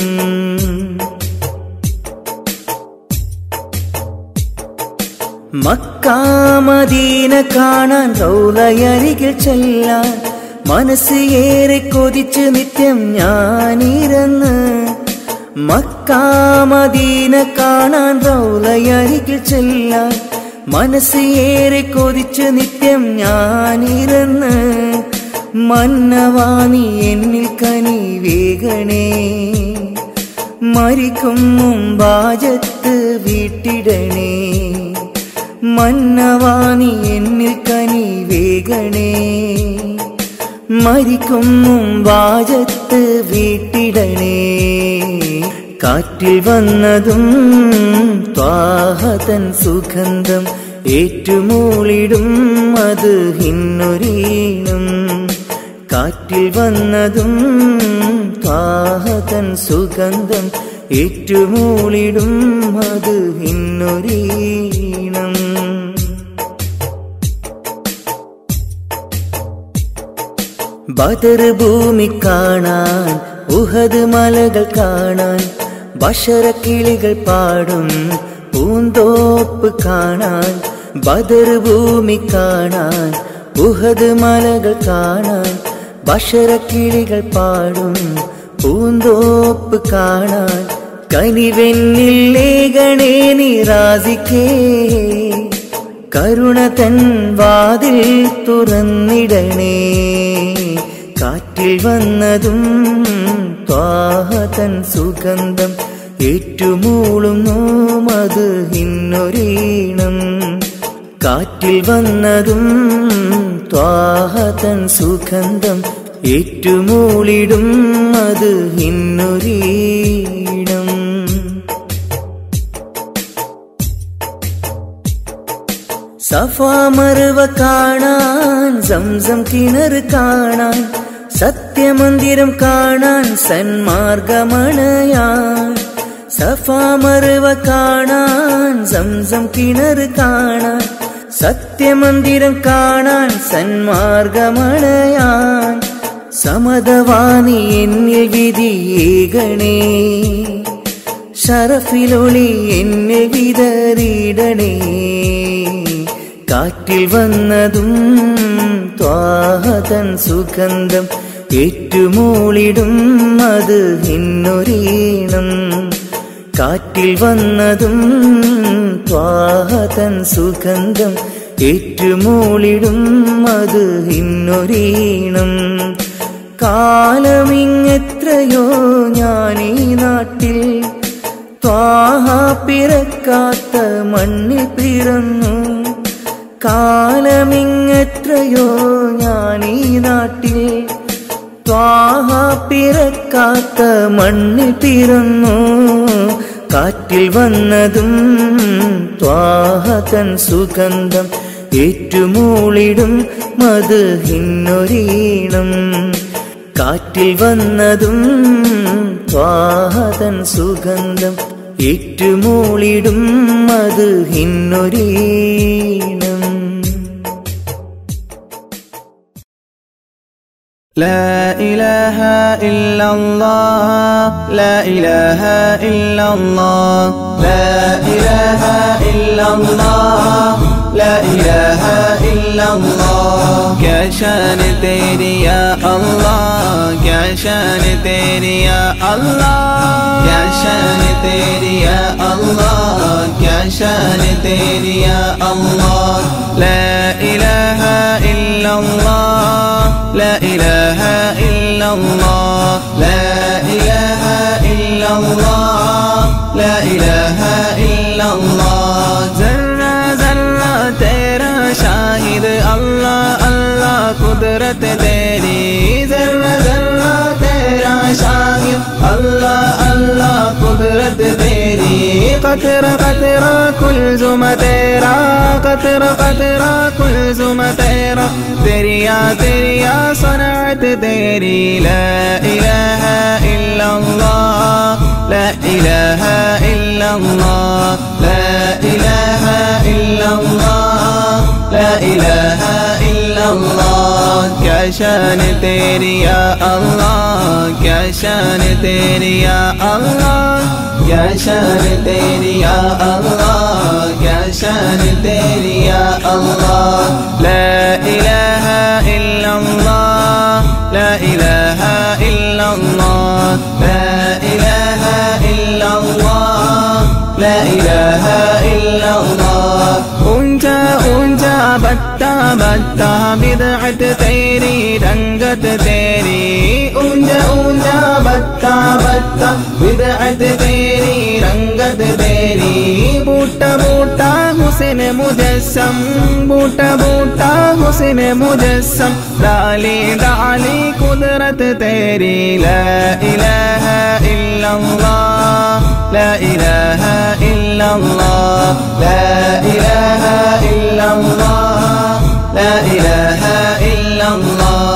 മക്കാമദീന കാണാൻ റൗലയരികിൽ ചെല്ലാൻ മനസ്സ് ഏറെ കൊതിച്ച് നിത്യം ഞാനിരന്ന് മക്കാമദീന കാണാൻ റൗലയരികിൽ ചെല്ലാൻ മനസ്സ് ഏറെ കൊതിച്ച് നിത്യം ഞാനിരന്ന് മന്നവാണി എന്നിൽ കനി വേഗണേ. മരിക്കും മുമ്പാജത്ത് വീട്ടിടണേ. മന്നവാണി എന്നിൽ കനി വേഗണേ. മരിക്കും മുമ്പാജത്ത് വീട്ടിടണേ. കാറ്റിൽ വന്നതും ത്വാഹതൻ സുഗന്ധം ഏറ്റുമൂളിടും അത് ഹിന്നൊരീണം. കാറ്റിൽ വന്നതും ത്വാഹതൻ സുഗന്ധം ഏറ്റുമൂളിടും അത് ഹിന്നൊരീണം. ബദർ ഭൂമി കാണാൻ ഉഹദ് മലകൾ കാണാൻ ബഷറക്കിളികൾ പാടും. പൂന്തോപ്പ് കാണാൻ ബദർ ഭൂമി കാണാൻ ഉഹദ് മലകൾ കാണാൻ ബഷറക്കിളികൾ പാടും. പൂന്തോപ്പ് കാണാൻ കനിവെന്നില്ലേ ഗണേ നിറാസിക്കേ കരുണ തൻ വാതിൽ തുറന്നിടണേ. കാറ്റിൽ വന്നതും ത്വാഹതൻ സുഗന്ധം ഏറ്റുമൂളുന്നു അത് ഇന്നൊരീണം. കാറ്റിൽ വന്നതും ത്വാഹതൻ സുഗന്ധം ഏറ്റുമൂളിടും അത് ഇന്നൊരീണം. സഫാമറുവ കാണാൻ സംസം കിണർ കാണാൻ സത്യമന്ദിരം കാണാൻ സന്മാർഗമണയാൻ സഫാമറുവ കാണാൻ സംസം കിണർ കാണാൻ സത്യമന്ദിരം കാണാൻ സന്മാർഗമണയാൻ സമതവാനി എന്നിൽ വിധിയേകണേ ഷറഫിലൊളി എന്നെ വിതറിയിടണേ കാറ്റിൽ വന്നതും ത്വാഹതൻ സുഗന്ധം ഏറ്റുമൂളിടും അത് ഇന്നൊരീണം കാറ്റിൽ വന്നതും ത്വാഹതൻ സുഗന്ധം ഏറ്റുമൂളിടും അത് ഇന്നൊരീണം കാലമിങ്ങെത്രയോ ഞാനീ നാട്ടിൽ ത്വാഹ പിറക്കാത്ത മണ്ണിൽ പിറന്നു. കാലമിങ്ങെത്രയോ ഞാനീ നാട്ടിൽ ത്വാഹ പിറക്കാത്ത മണ്ണിൽ പിറന്നു. കാറ്റിൽ വന്നതും ത്വാഹതൻ സുഗന്ധം ഏറ്റുമൂളിടും മത് ഹിന്നൊരീണം. കാറ്റിൽ വന്നതും ത്വാഹതൻ സുഗന്ധം ഏറ്റുമൂളിടും മത് ഹിന്നൊരീണം. لا إله إلا الله لا إله إلا الله لا إله إلا الله لا إله إلا الله क्या शान तेरी या अल्लाह क्या शान तेरी या अल्लाह क्या शान तेरी या अल्लाह क्या शान तेरी या अल्लाह لا إله إلا الله. لا إله إلا الله. لا إله إلا الله. لا إله إلا الله. ذرة ذرة تيرا شاهد الله. الله قدرت تيري. زر ذرہ تيرا شاهد الله. الله قدرت تيري. قطر قطر كل زم تيرا. قطر قطر كل زم تيرا. تیری یا صنعت ديري. لا إله إلا الله لا إله إلا الله لا إله إلا الله لا إله إلا الله. كشان تيري يا الله كشان تيري يا الله. يا شان الليل يا الله يا شان الليل يا الله. لا إله إلا الله لا إله إلا الله. لا إله إلا الله لا إله إلا الله. أنت أنت بدت بدت بدعت تيري رنجت ऊंचा ऊंचा बत्ता बत्ता बिदअत तेरी रंगत तेरी बूटा बूटा हुसैन मुजस्सम बूटा बूटा हुसैन मुजस्सम डाली डाली कुदरत तेरी ला इलाहा इल्लल्लाह لا إله إلا الله لا إله إلا الله لا إله إلا الله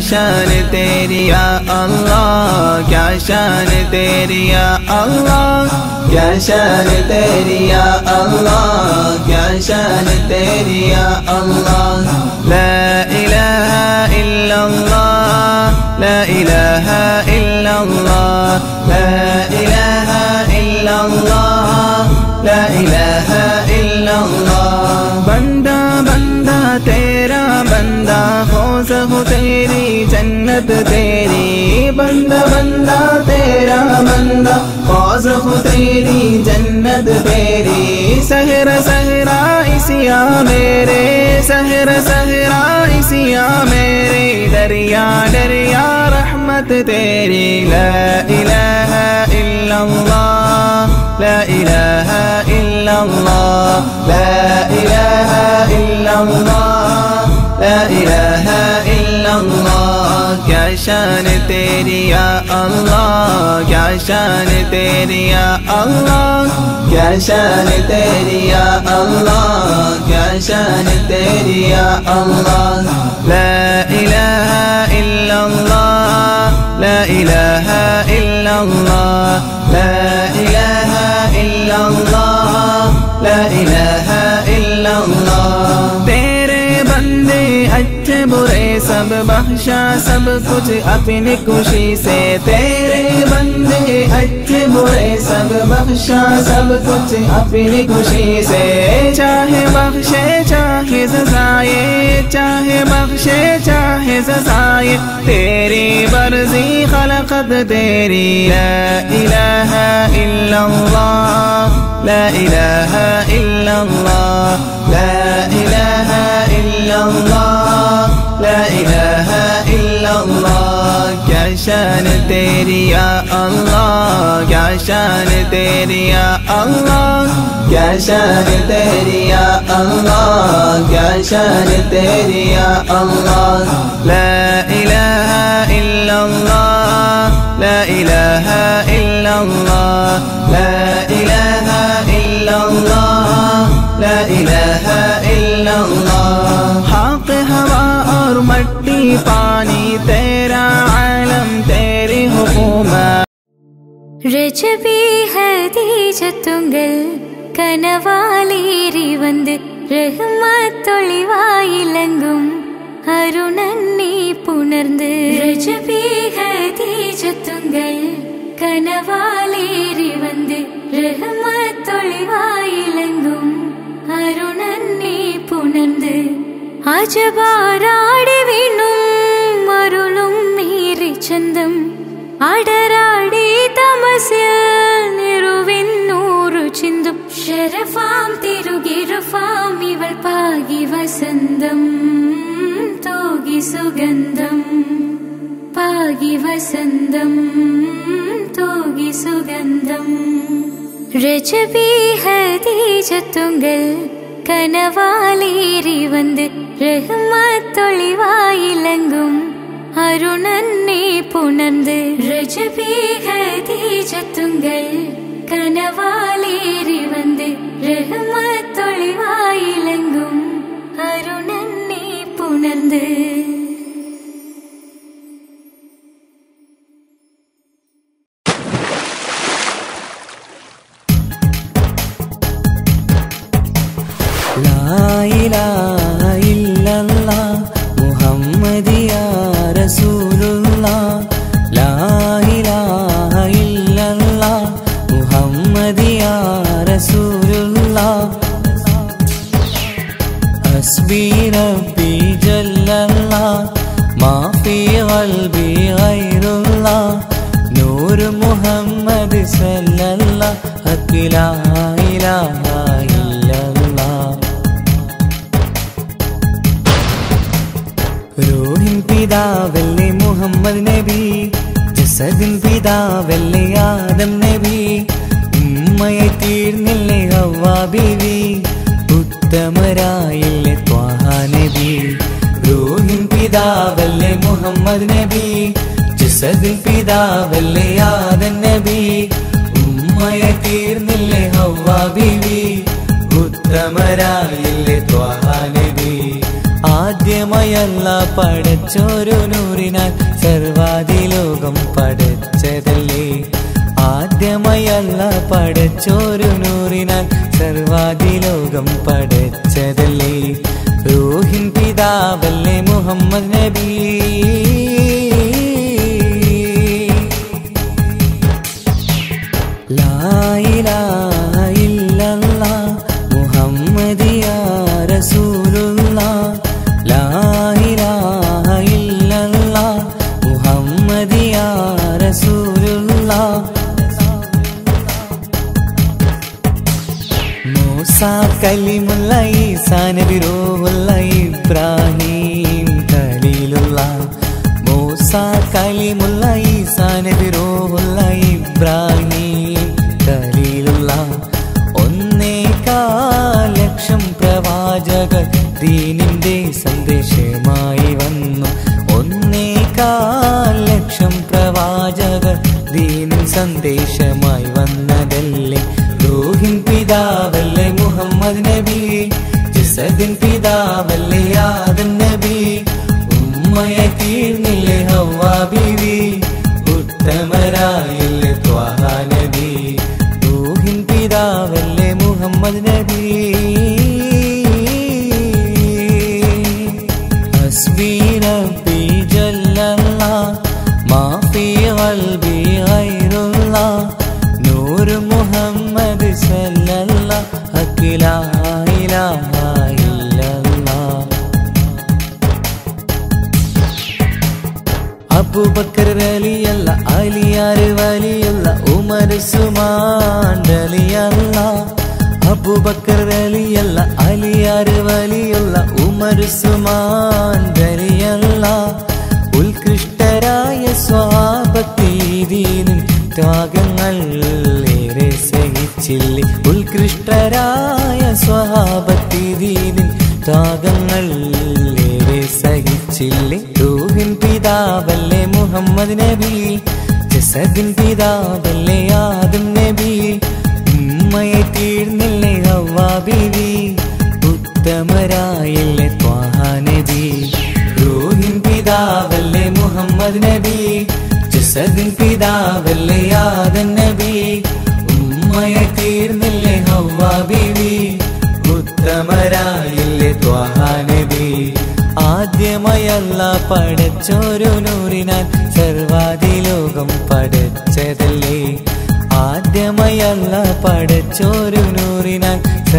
شان تیری یا اللہ کیا شان تیری یا اللہ کیا شان تیری یا اللہ کیا شان تیری یا اللہ لا الہ الا اللہ لا الہ الا اللہ لا الہ الا اللہ لا الہ الا اللہ محبت تیری بندہ بندہ تیرا بندہ خوازخ تیری جنت تیری سہر سہرا اسیا میرے سہر سہرا اسیا میرے دریا دریا رحمت تیری لا الہ الا اللہ لا إله الا الله لا إله الا الله لا إله الا الله شان تیری یا اللہ کیا شان تیری یا اللہ؟ کیا شان تیری یا اللہ؟ کیا شان تیری یا اللہ؟ لا الہ الا اللہ لا الہ الا اللہ لا الہ الا اللہ لا الہ बख्शा सब कुछ अपनी खुशी से। तेरे बंदे अच्छे बुरे सब बख्शा सब कुछ अपनी खुशी से। चाहे बख्शे, चाहे सजाए, चाहे बख्शे, चाहे सजाए। तेरी बर्जी खलकत तेरी। ला इलाहा इल्लल्लाह, ला इलाहा इल्लल्लाह, ला इलाहा इल्लल्लाह। لا إله إلا الله. يا شان تیری يا الله. يا شان تیری يا الله. يا شان تیری يا الله. يا شان تیری يا الله. لا إله إلا الله. لا إله إلا الله. لا إله إلا الله. لا إله إلا الله. और मट्टी पानी तेरा आलम तेरी हुकूमत ரஜபி ஹதீஜ துங்கள் கனவாலேறி வந்து ரஹ்மத் தொழிவாயிலங்கும் அருணன் நீ புணர்ந்து. ரஜபி ஹதீஜ துங்கள் கனவாலேறி தொழிவாயிலங்கும் அருணன் நீ அஜபாராடி விண்ணும் அருளும் மீறி சந்தம். அடராடி தமசில் நிறுவின் நூறு சிந்தும். ஷரஃபாம் திருகிருஃபாம் இவள் பாகி வசந்தம். தோகி சுகந்தம். பாகி வசந்தம். தோகி சுகந்தம். ரஜபி ஹதீஜத்துங்கள் கனவாலேறி வந்து ரகுமா தொழிவாயிலங்கும் அருணன்னே புணர்ந்து ரஜபீக தீஜத்துங்கள்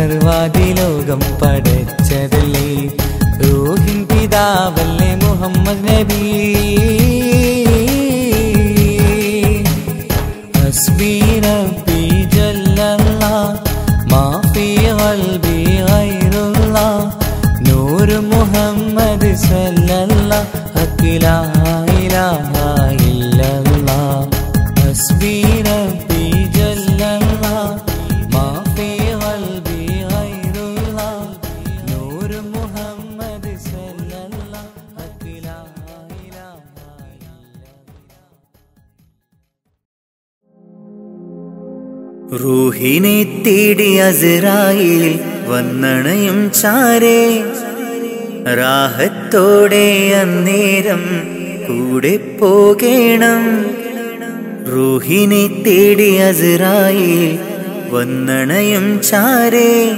സർവാദി ലോകം പഠിച്ചതല്ലേ റൂഹിൻ പിതാവല്ലേ മുഹമ്മദ് നബി? ഹസ്ബി നൂർ മുഹമ്മദ് സല്ലല്ലാ അഖിലായ റൂഹിനെ തേടി അസറായിൽ വന്നണയും ചാരേ. രാഹത്തോടെ അന്നേരം കൂടെ പോകേണം. റൂഹിനെ തേടി അസറായിൽ വന്നണയും ചാരേ.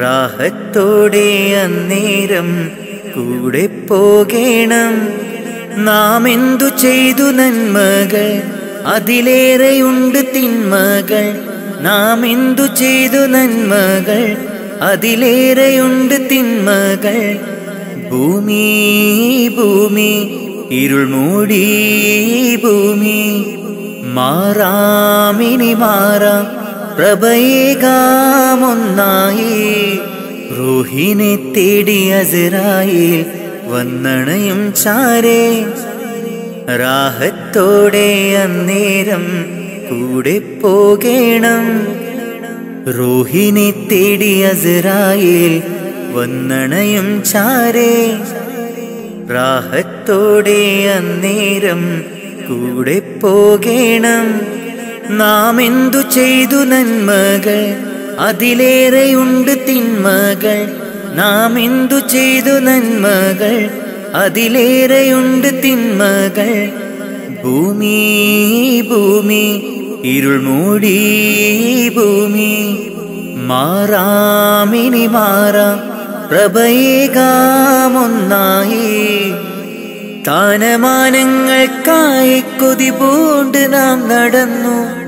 രാഹത്തോടെ അന്നേരം കൂടെ പോകേണം. നാം എന്തു ചെയ്തു നന്മകൾ അതിലേറെയുണ്ട് തിന്മകൾ. നാം എന്തു ചെയ്തു നന്മകൾ? അതിലേറെയുണ്ട് തിന്മകൾ. ഭൂമി ഭൂമി ഇരുൾ മൂടി ഭൂമി. മാറാമിനി മാറാം. പ്രഭയേകാമൊന്നായി റോഹിനെ തേടി അസരായി വന്നണയും ചാരേ. രാഹത്ത് രാഹത്തോടെ അന്നേരം കൂടെ പോകേണം. റൂഹിനെ തേടി അസറായിൽ വന്നണയും ചാരേ. രാഹത്തോടെ അന്നേരം കൂടെ പോകേണം. നാം എന്തു ചെയ്തു നന്മകൾ? അതിലേറെയുണ്ട് തിന്മകൾ. നാം എന്തു ചെയ്തു നന്മകൾ? അതിലേറെയുണ്ട് തിന്മകൾ. ഭൂമി ഭൂമി ഇരുൾ മൂടി ഭൂമി. മാറാമിനി മാറാം പ്രഭയേകാമൊന്നായി. താനമാനങ്ങൾക്കായി കൊതി പൂണ്ട് നാം നടന്നു.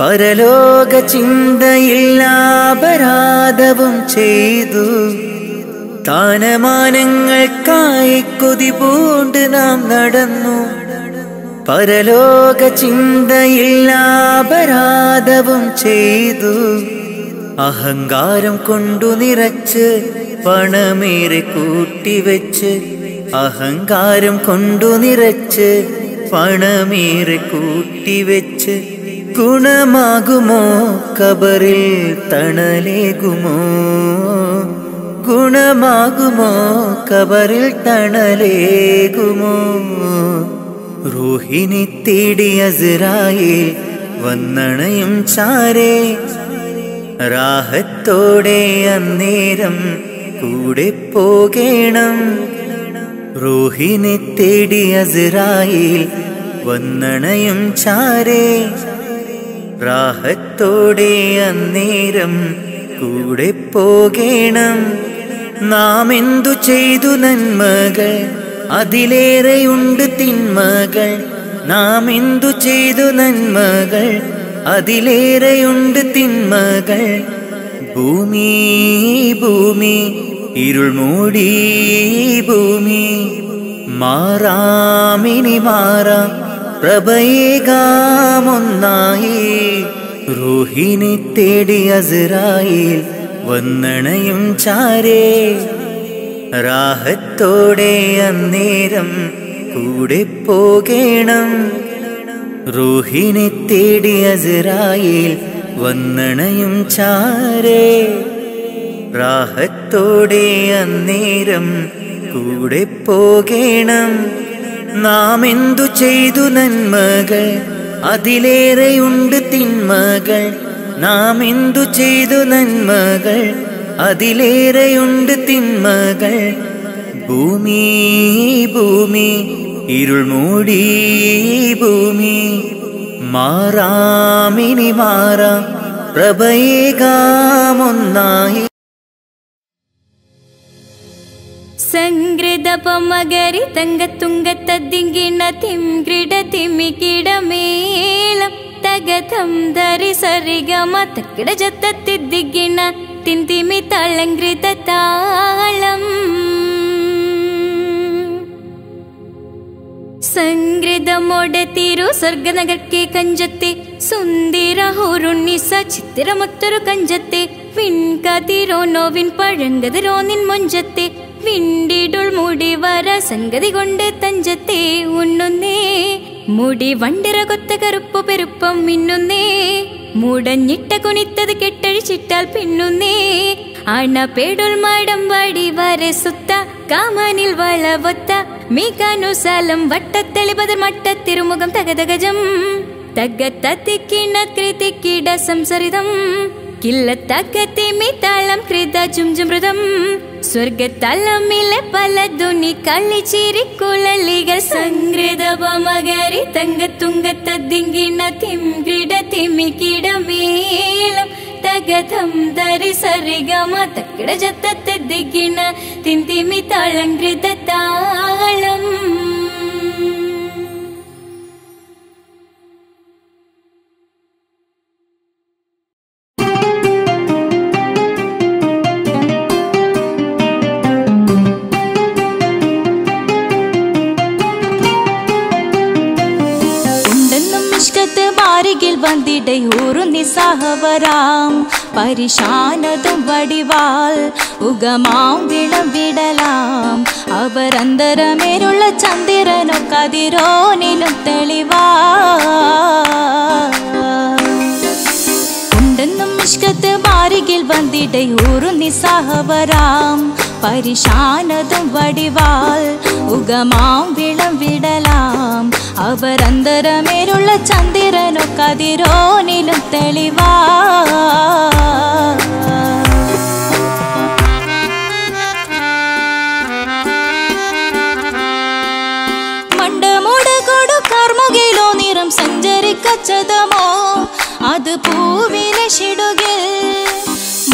പരലോക ചിന്തയില്ലാപരാധവും ചെയ്തു. താനമാനങ്ങൾക്കായി കൊതി പൂണ്ട് നാം നടന്നു. പരലോക ചിന്തയില്ലാപരാധവും ചെയ്തു. അഹങ്കാരം കൊണ്ടു നിറച്ച് പണമേറെ കൂട്ടിവെച്ച് അഹങ്കാരം കൊണ്ടു നിറച്ച് പണമേറെ കൂട്ടിവെച്ച് ഗുണമാകുമോ? കബറിൽ തണലേകുമോ? ഗുണമാകുമോ? കബറിൽ തണലേകുമോ? റൂഹിനെ തേടി അസറായിൽ വന്നണയും ചാരേ. രാഹത്തോടെ അന്നേരം കൂടെ പോകേണം. റൂഹിനെ തേടി അസറായിൽ വന്നണയും ചാരേ. രാഹത്തോടെ അന്നേരം കൂടെ പോകേണം. നാം എന്തു ചെയ്തു നന്മകൾ? അതിലേറെയുണ്ട് തിന്മകൾ. നാം എന്തു ചെയ്തു നന്മകൾ? അതിലേറെയുണ്ട് തിന്മകൾ. ഭൂമി ഭൂമി ഇരുൾ മൂടി ഭൂമി. മാറാമിനി മാറാം. പ്രഭയേകാമൊന്നായി റൂഹിനെ തേടി അസറായിൽ വന്നണയും ചാരേ. രാഹത്തോടെ അന്നേരം കൂടെ പോകേണം. റൂഹിനെ തേടി അസറായിൽ വന്നണയും ചാരേ. രാഹത്തോടെ അന്നേരം കൂടെ പോകേണം. നാം എന്തു ചെയ്തു നന്മകൾ അതിലേറെയുണ്ട് തിന്മകൾ. നാം എന്തു ചെയ്തു നന്മകൾ അതിലേറെയുണ്ട് തിന്മകൾ. ഭൂമി ഭൂമി ഇരുൾ മൂടി ഭൂമി. മാറാമിനി മാറാം പ്രഭയേകാമൊന്നായി. സംഗ്രതപമകരി തങ്കത്തുങ്കത്തദ്ദിങ്കിണ തിംഗ്രിട തിമികിടമേളം തകതം ധരി സരിഗമ തക്കിട ജത്തത്തിദ്ദിങ്കിണ തിന്തിമി തളങ്കൃത താളം. സംഗ്രതമൊടത്തിരു സ്വർഗനഗർക്കെ കഞ്ചത്തെ സുന്ദര സ ചിത്തിരമൊത്തൊരു കഞ്ചത്തെ വിൺകതിരോ നോവിൻ പഴങ്കതിരോ നിൻ മൊഞ്ചത്തെ വിണ്ടിടുൾ മുടി വര സംഗതി കൊണ്ട് തഞ്ചത്തെ ഉണ്ണുന്നേ. മുടി വണ്ടിര കൊത്ത കറുപ്പ് പെരുപ്പം മിന്നുന്നേ മൂടഞ്ഞിട്ട കുനിത്തത് കെട്ടഴിച്ചിട്ടാൽ പിന്നുന്നേ അണപേടുൾ മാടം വാടി വരെ സുത്ത കാമാനിൽ വളവൊത്ത മീകാനുസാലം വട്ടത്തെളിപതിർ മട്ടത്തിരുമുഖം തകതകജം തകത്ത തിക്കിണ കൃതിക്കിട സംസരിതം കില്ലത്തക്കത്തിമി താളം കൃത ജുംജുമൃതം സ്വർഗത്തലമിലെ പല ധ്വനി കളിച്ചിരിക്കുഴലികൾ സംഗ്രതപമകരി തങ്കത്തുങ്കത്തദ്ദിങ്കിണ തിംകിട തിമികിടമേളം തകതം ധരി സരിഗമ തക്കിട ജത്തത്തെദ്ദിക്കിണ തിന്തിമി താളങ്കൃത താളം വാരികിൽ വന്നിടை ഊറുന്നി സഹവരാം പരിശാനതും വടിവാൾ ഉഗമാം വിളവിടലാം അവരന്തരമേലുള്ള ചന്ദ്രനോ കതിരോനിലും തെളിവാ ഉണ്ടെന്നും ഇഷ്കത്ത് വാരികിൽ വന്നിടை ഊറുന്നി സഹവരാം പരിശാനതും വടിവാൾ ഉഗമാം വിളവിടലാം അവരന്തരമേലുള്ള ചന്ദ്രനോ കതിരോനിലും തെളിവാ. കർമുകിലോ നിറം സഞ്ചരിക്കച്ചതമോ? അത് പൂവിലെ ഷിടുകിൽ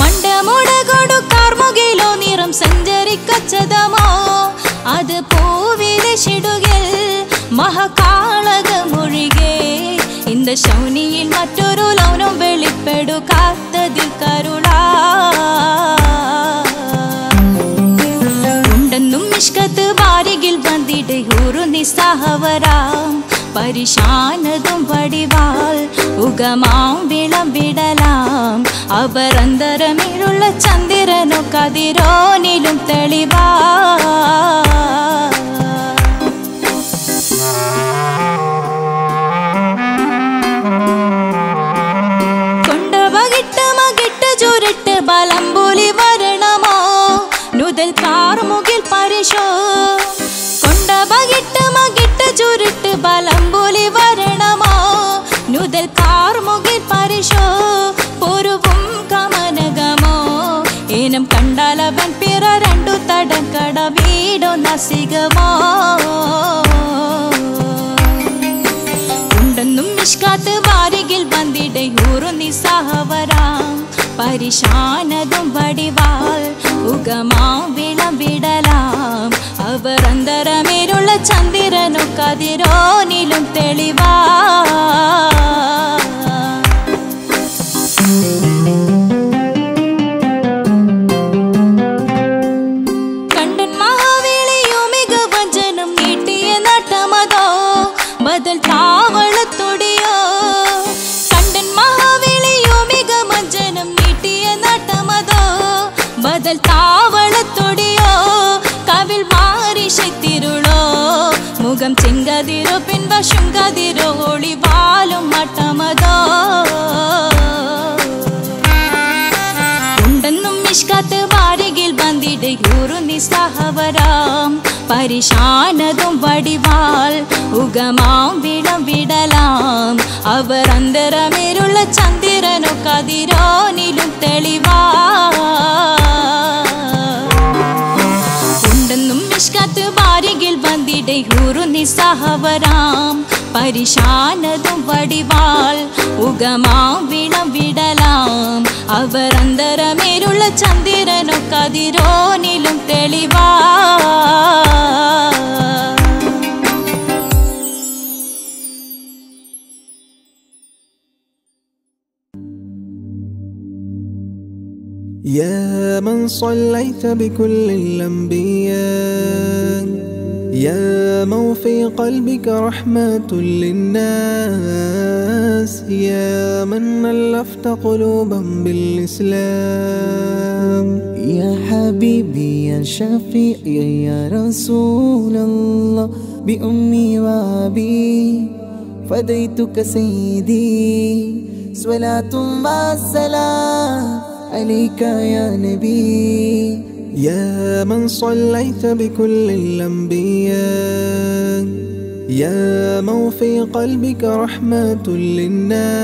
മണ്ടമുടകൊടു കർമുകിലോ നിറം സഞ്ചരിക്കച്ചതമോ? അത് പൂവിലെ ഷിടുകിൽ മഹകാളകമൊഴികെ இந்த ശൗനിയിൽ മറ്റൊരു ലൗനം വെളിപ്പെടുക്കാത്തതിൽ കരുളാ ഉണ്ടെന്നും നിഷ്കത്ത് വാരികിൽ വന്നിട്ട് ഊറു നിസ്സഹവരാം പരിശാനതും വടിവാൾ ഉഗമാം വിളംവിടലാം അവരന്തരമിഴുള്ള ചന്ദ്രനോ കതിരോനിലും തെളിവാ കൊണ്ടവകിട്ട് മകിട്ട് ചുരുട്ട് ചുരുട്ട് ബലംപുലി വരണമോ? നുതൽ കണ്ടാലവൻ പിറ രണ്ടു തടക്കട വീടോ നസികമോ? നിസ്സഹവരാം പരിശാനതും വടിവാൾ ഉഗമാം വിളവിടലാം അവർ അന്തരമേലുള്ള ചന്ദ്രനോ കതിരോനിലും തെളിവാ നിസ്സഹവരാം പരിശാനതും വടിവാൾ ഉഗമാം വിടം വിടലാം. അവർ അന്തരമേലുള്ള ചന്ദ്രനോ കതിരോനിലും തെളിവാ. ഉണ്ടെന്നും നിഷ്കാത്ത് വാരികിൽ വന്നിട്ട് യൂറു பரிஷானதும் வடிவால் உகமா வினம் விடலாம். அவர் அந்தரமேருள்ள சந்திரனோ கதிரோ நிலும் தெளிவா يا من صليت بكل الأنبياء يا من في قلبك رحمة للناس يا من ألفت قلوبا بالإسلام. يا حبيبي يا شفيعي يا رسول الله بأمي وأبي فديتك سيدي. صلاة والسلام عليك يا نبي. يا من صليت بكل الأنبياء يا من في قلبك رحمة للناس.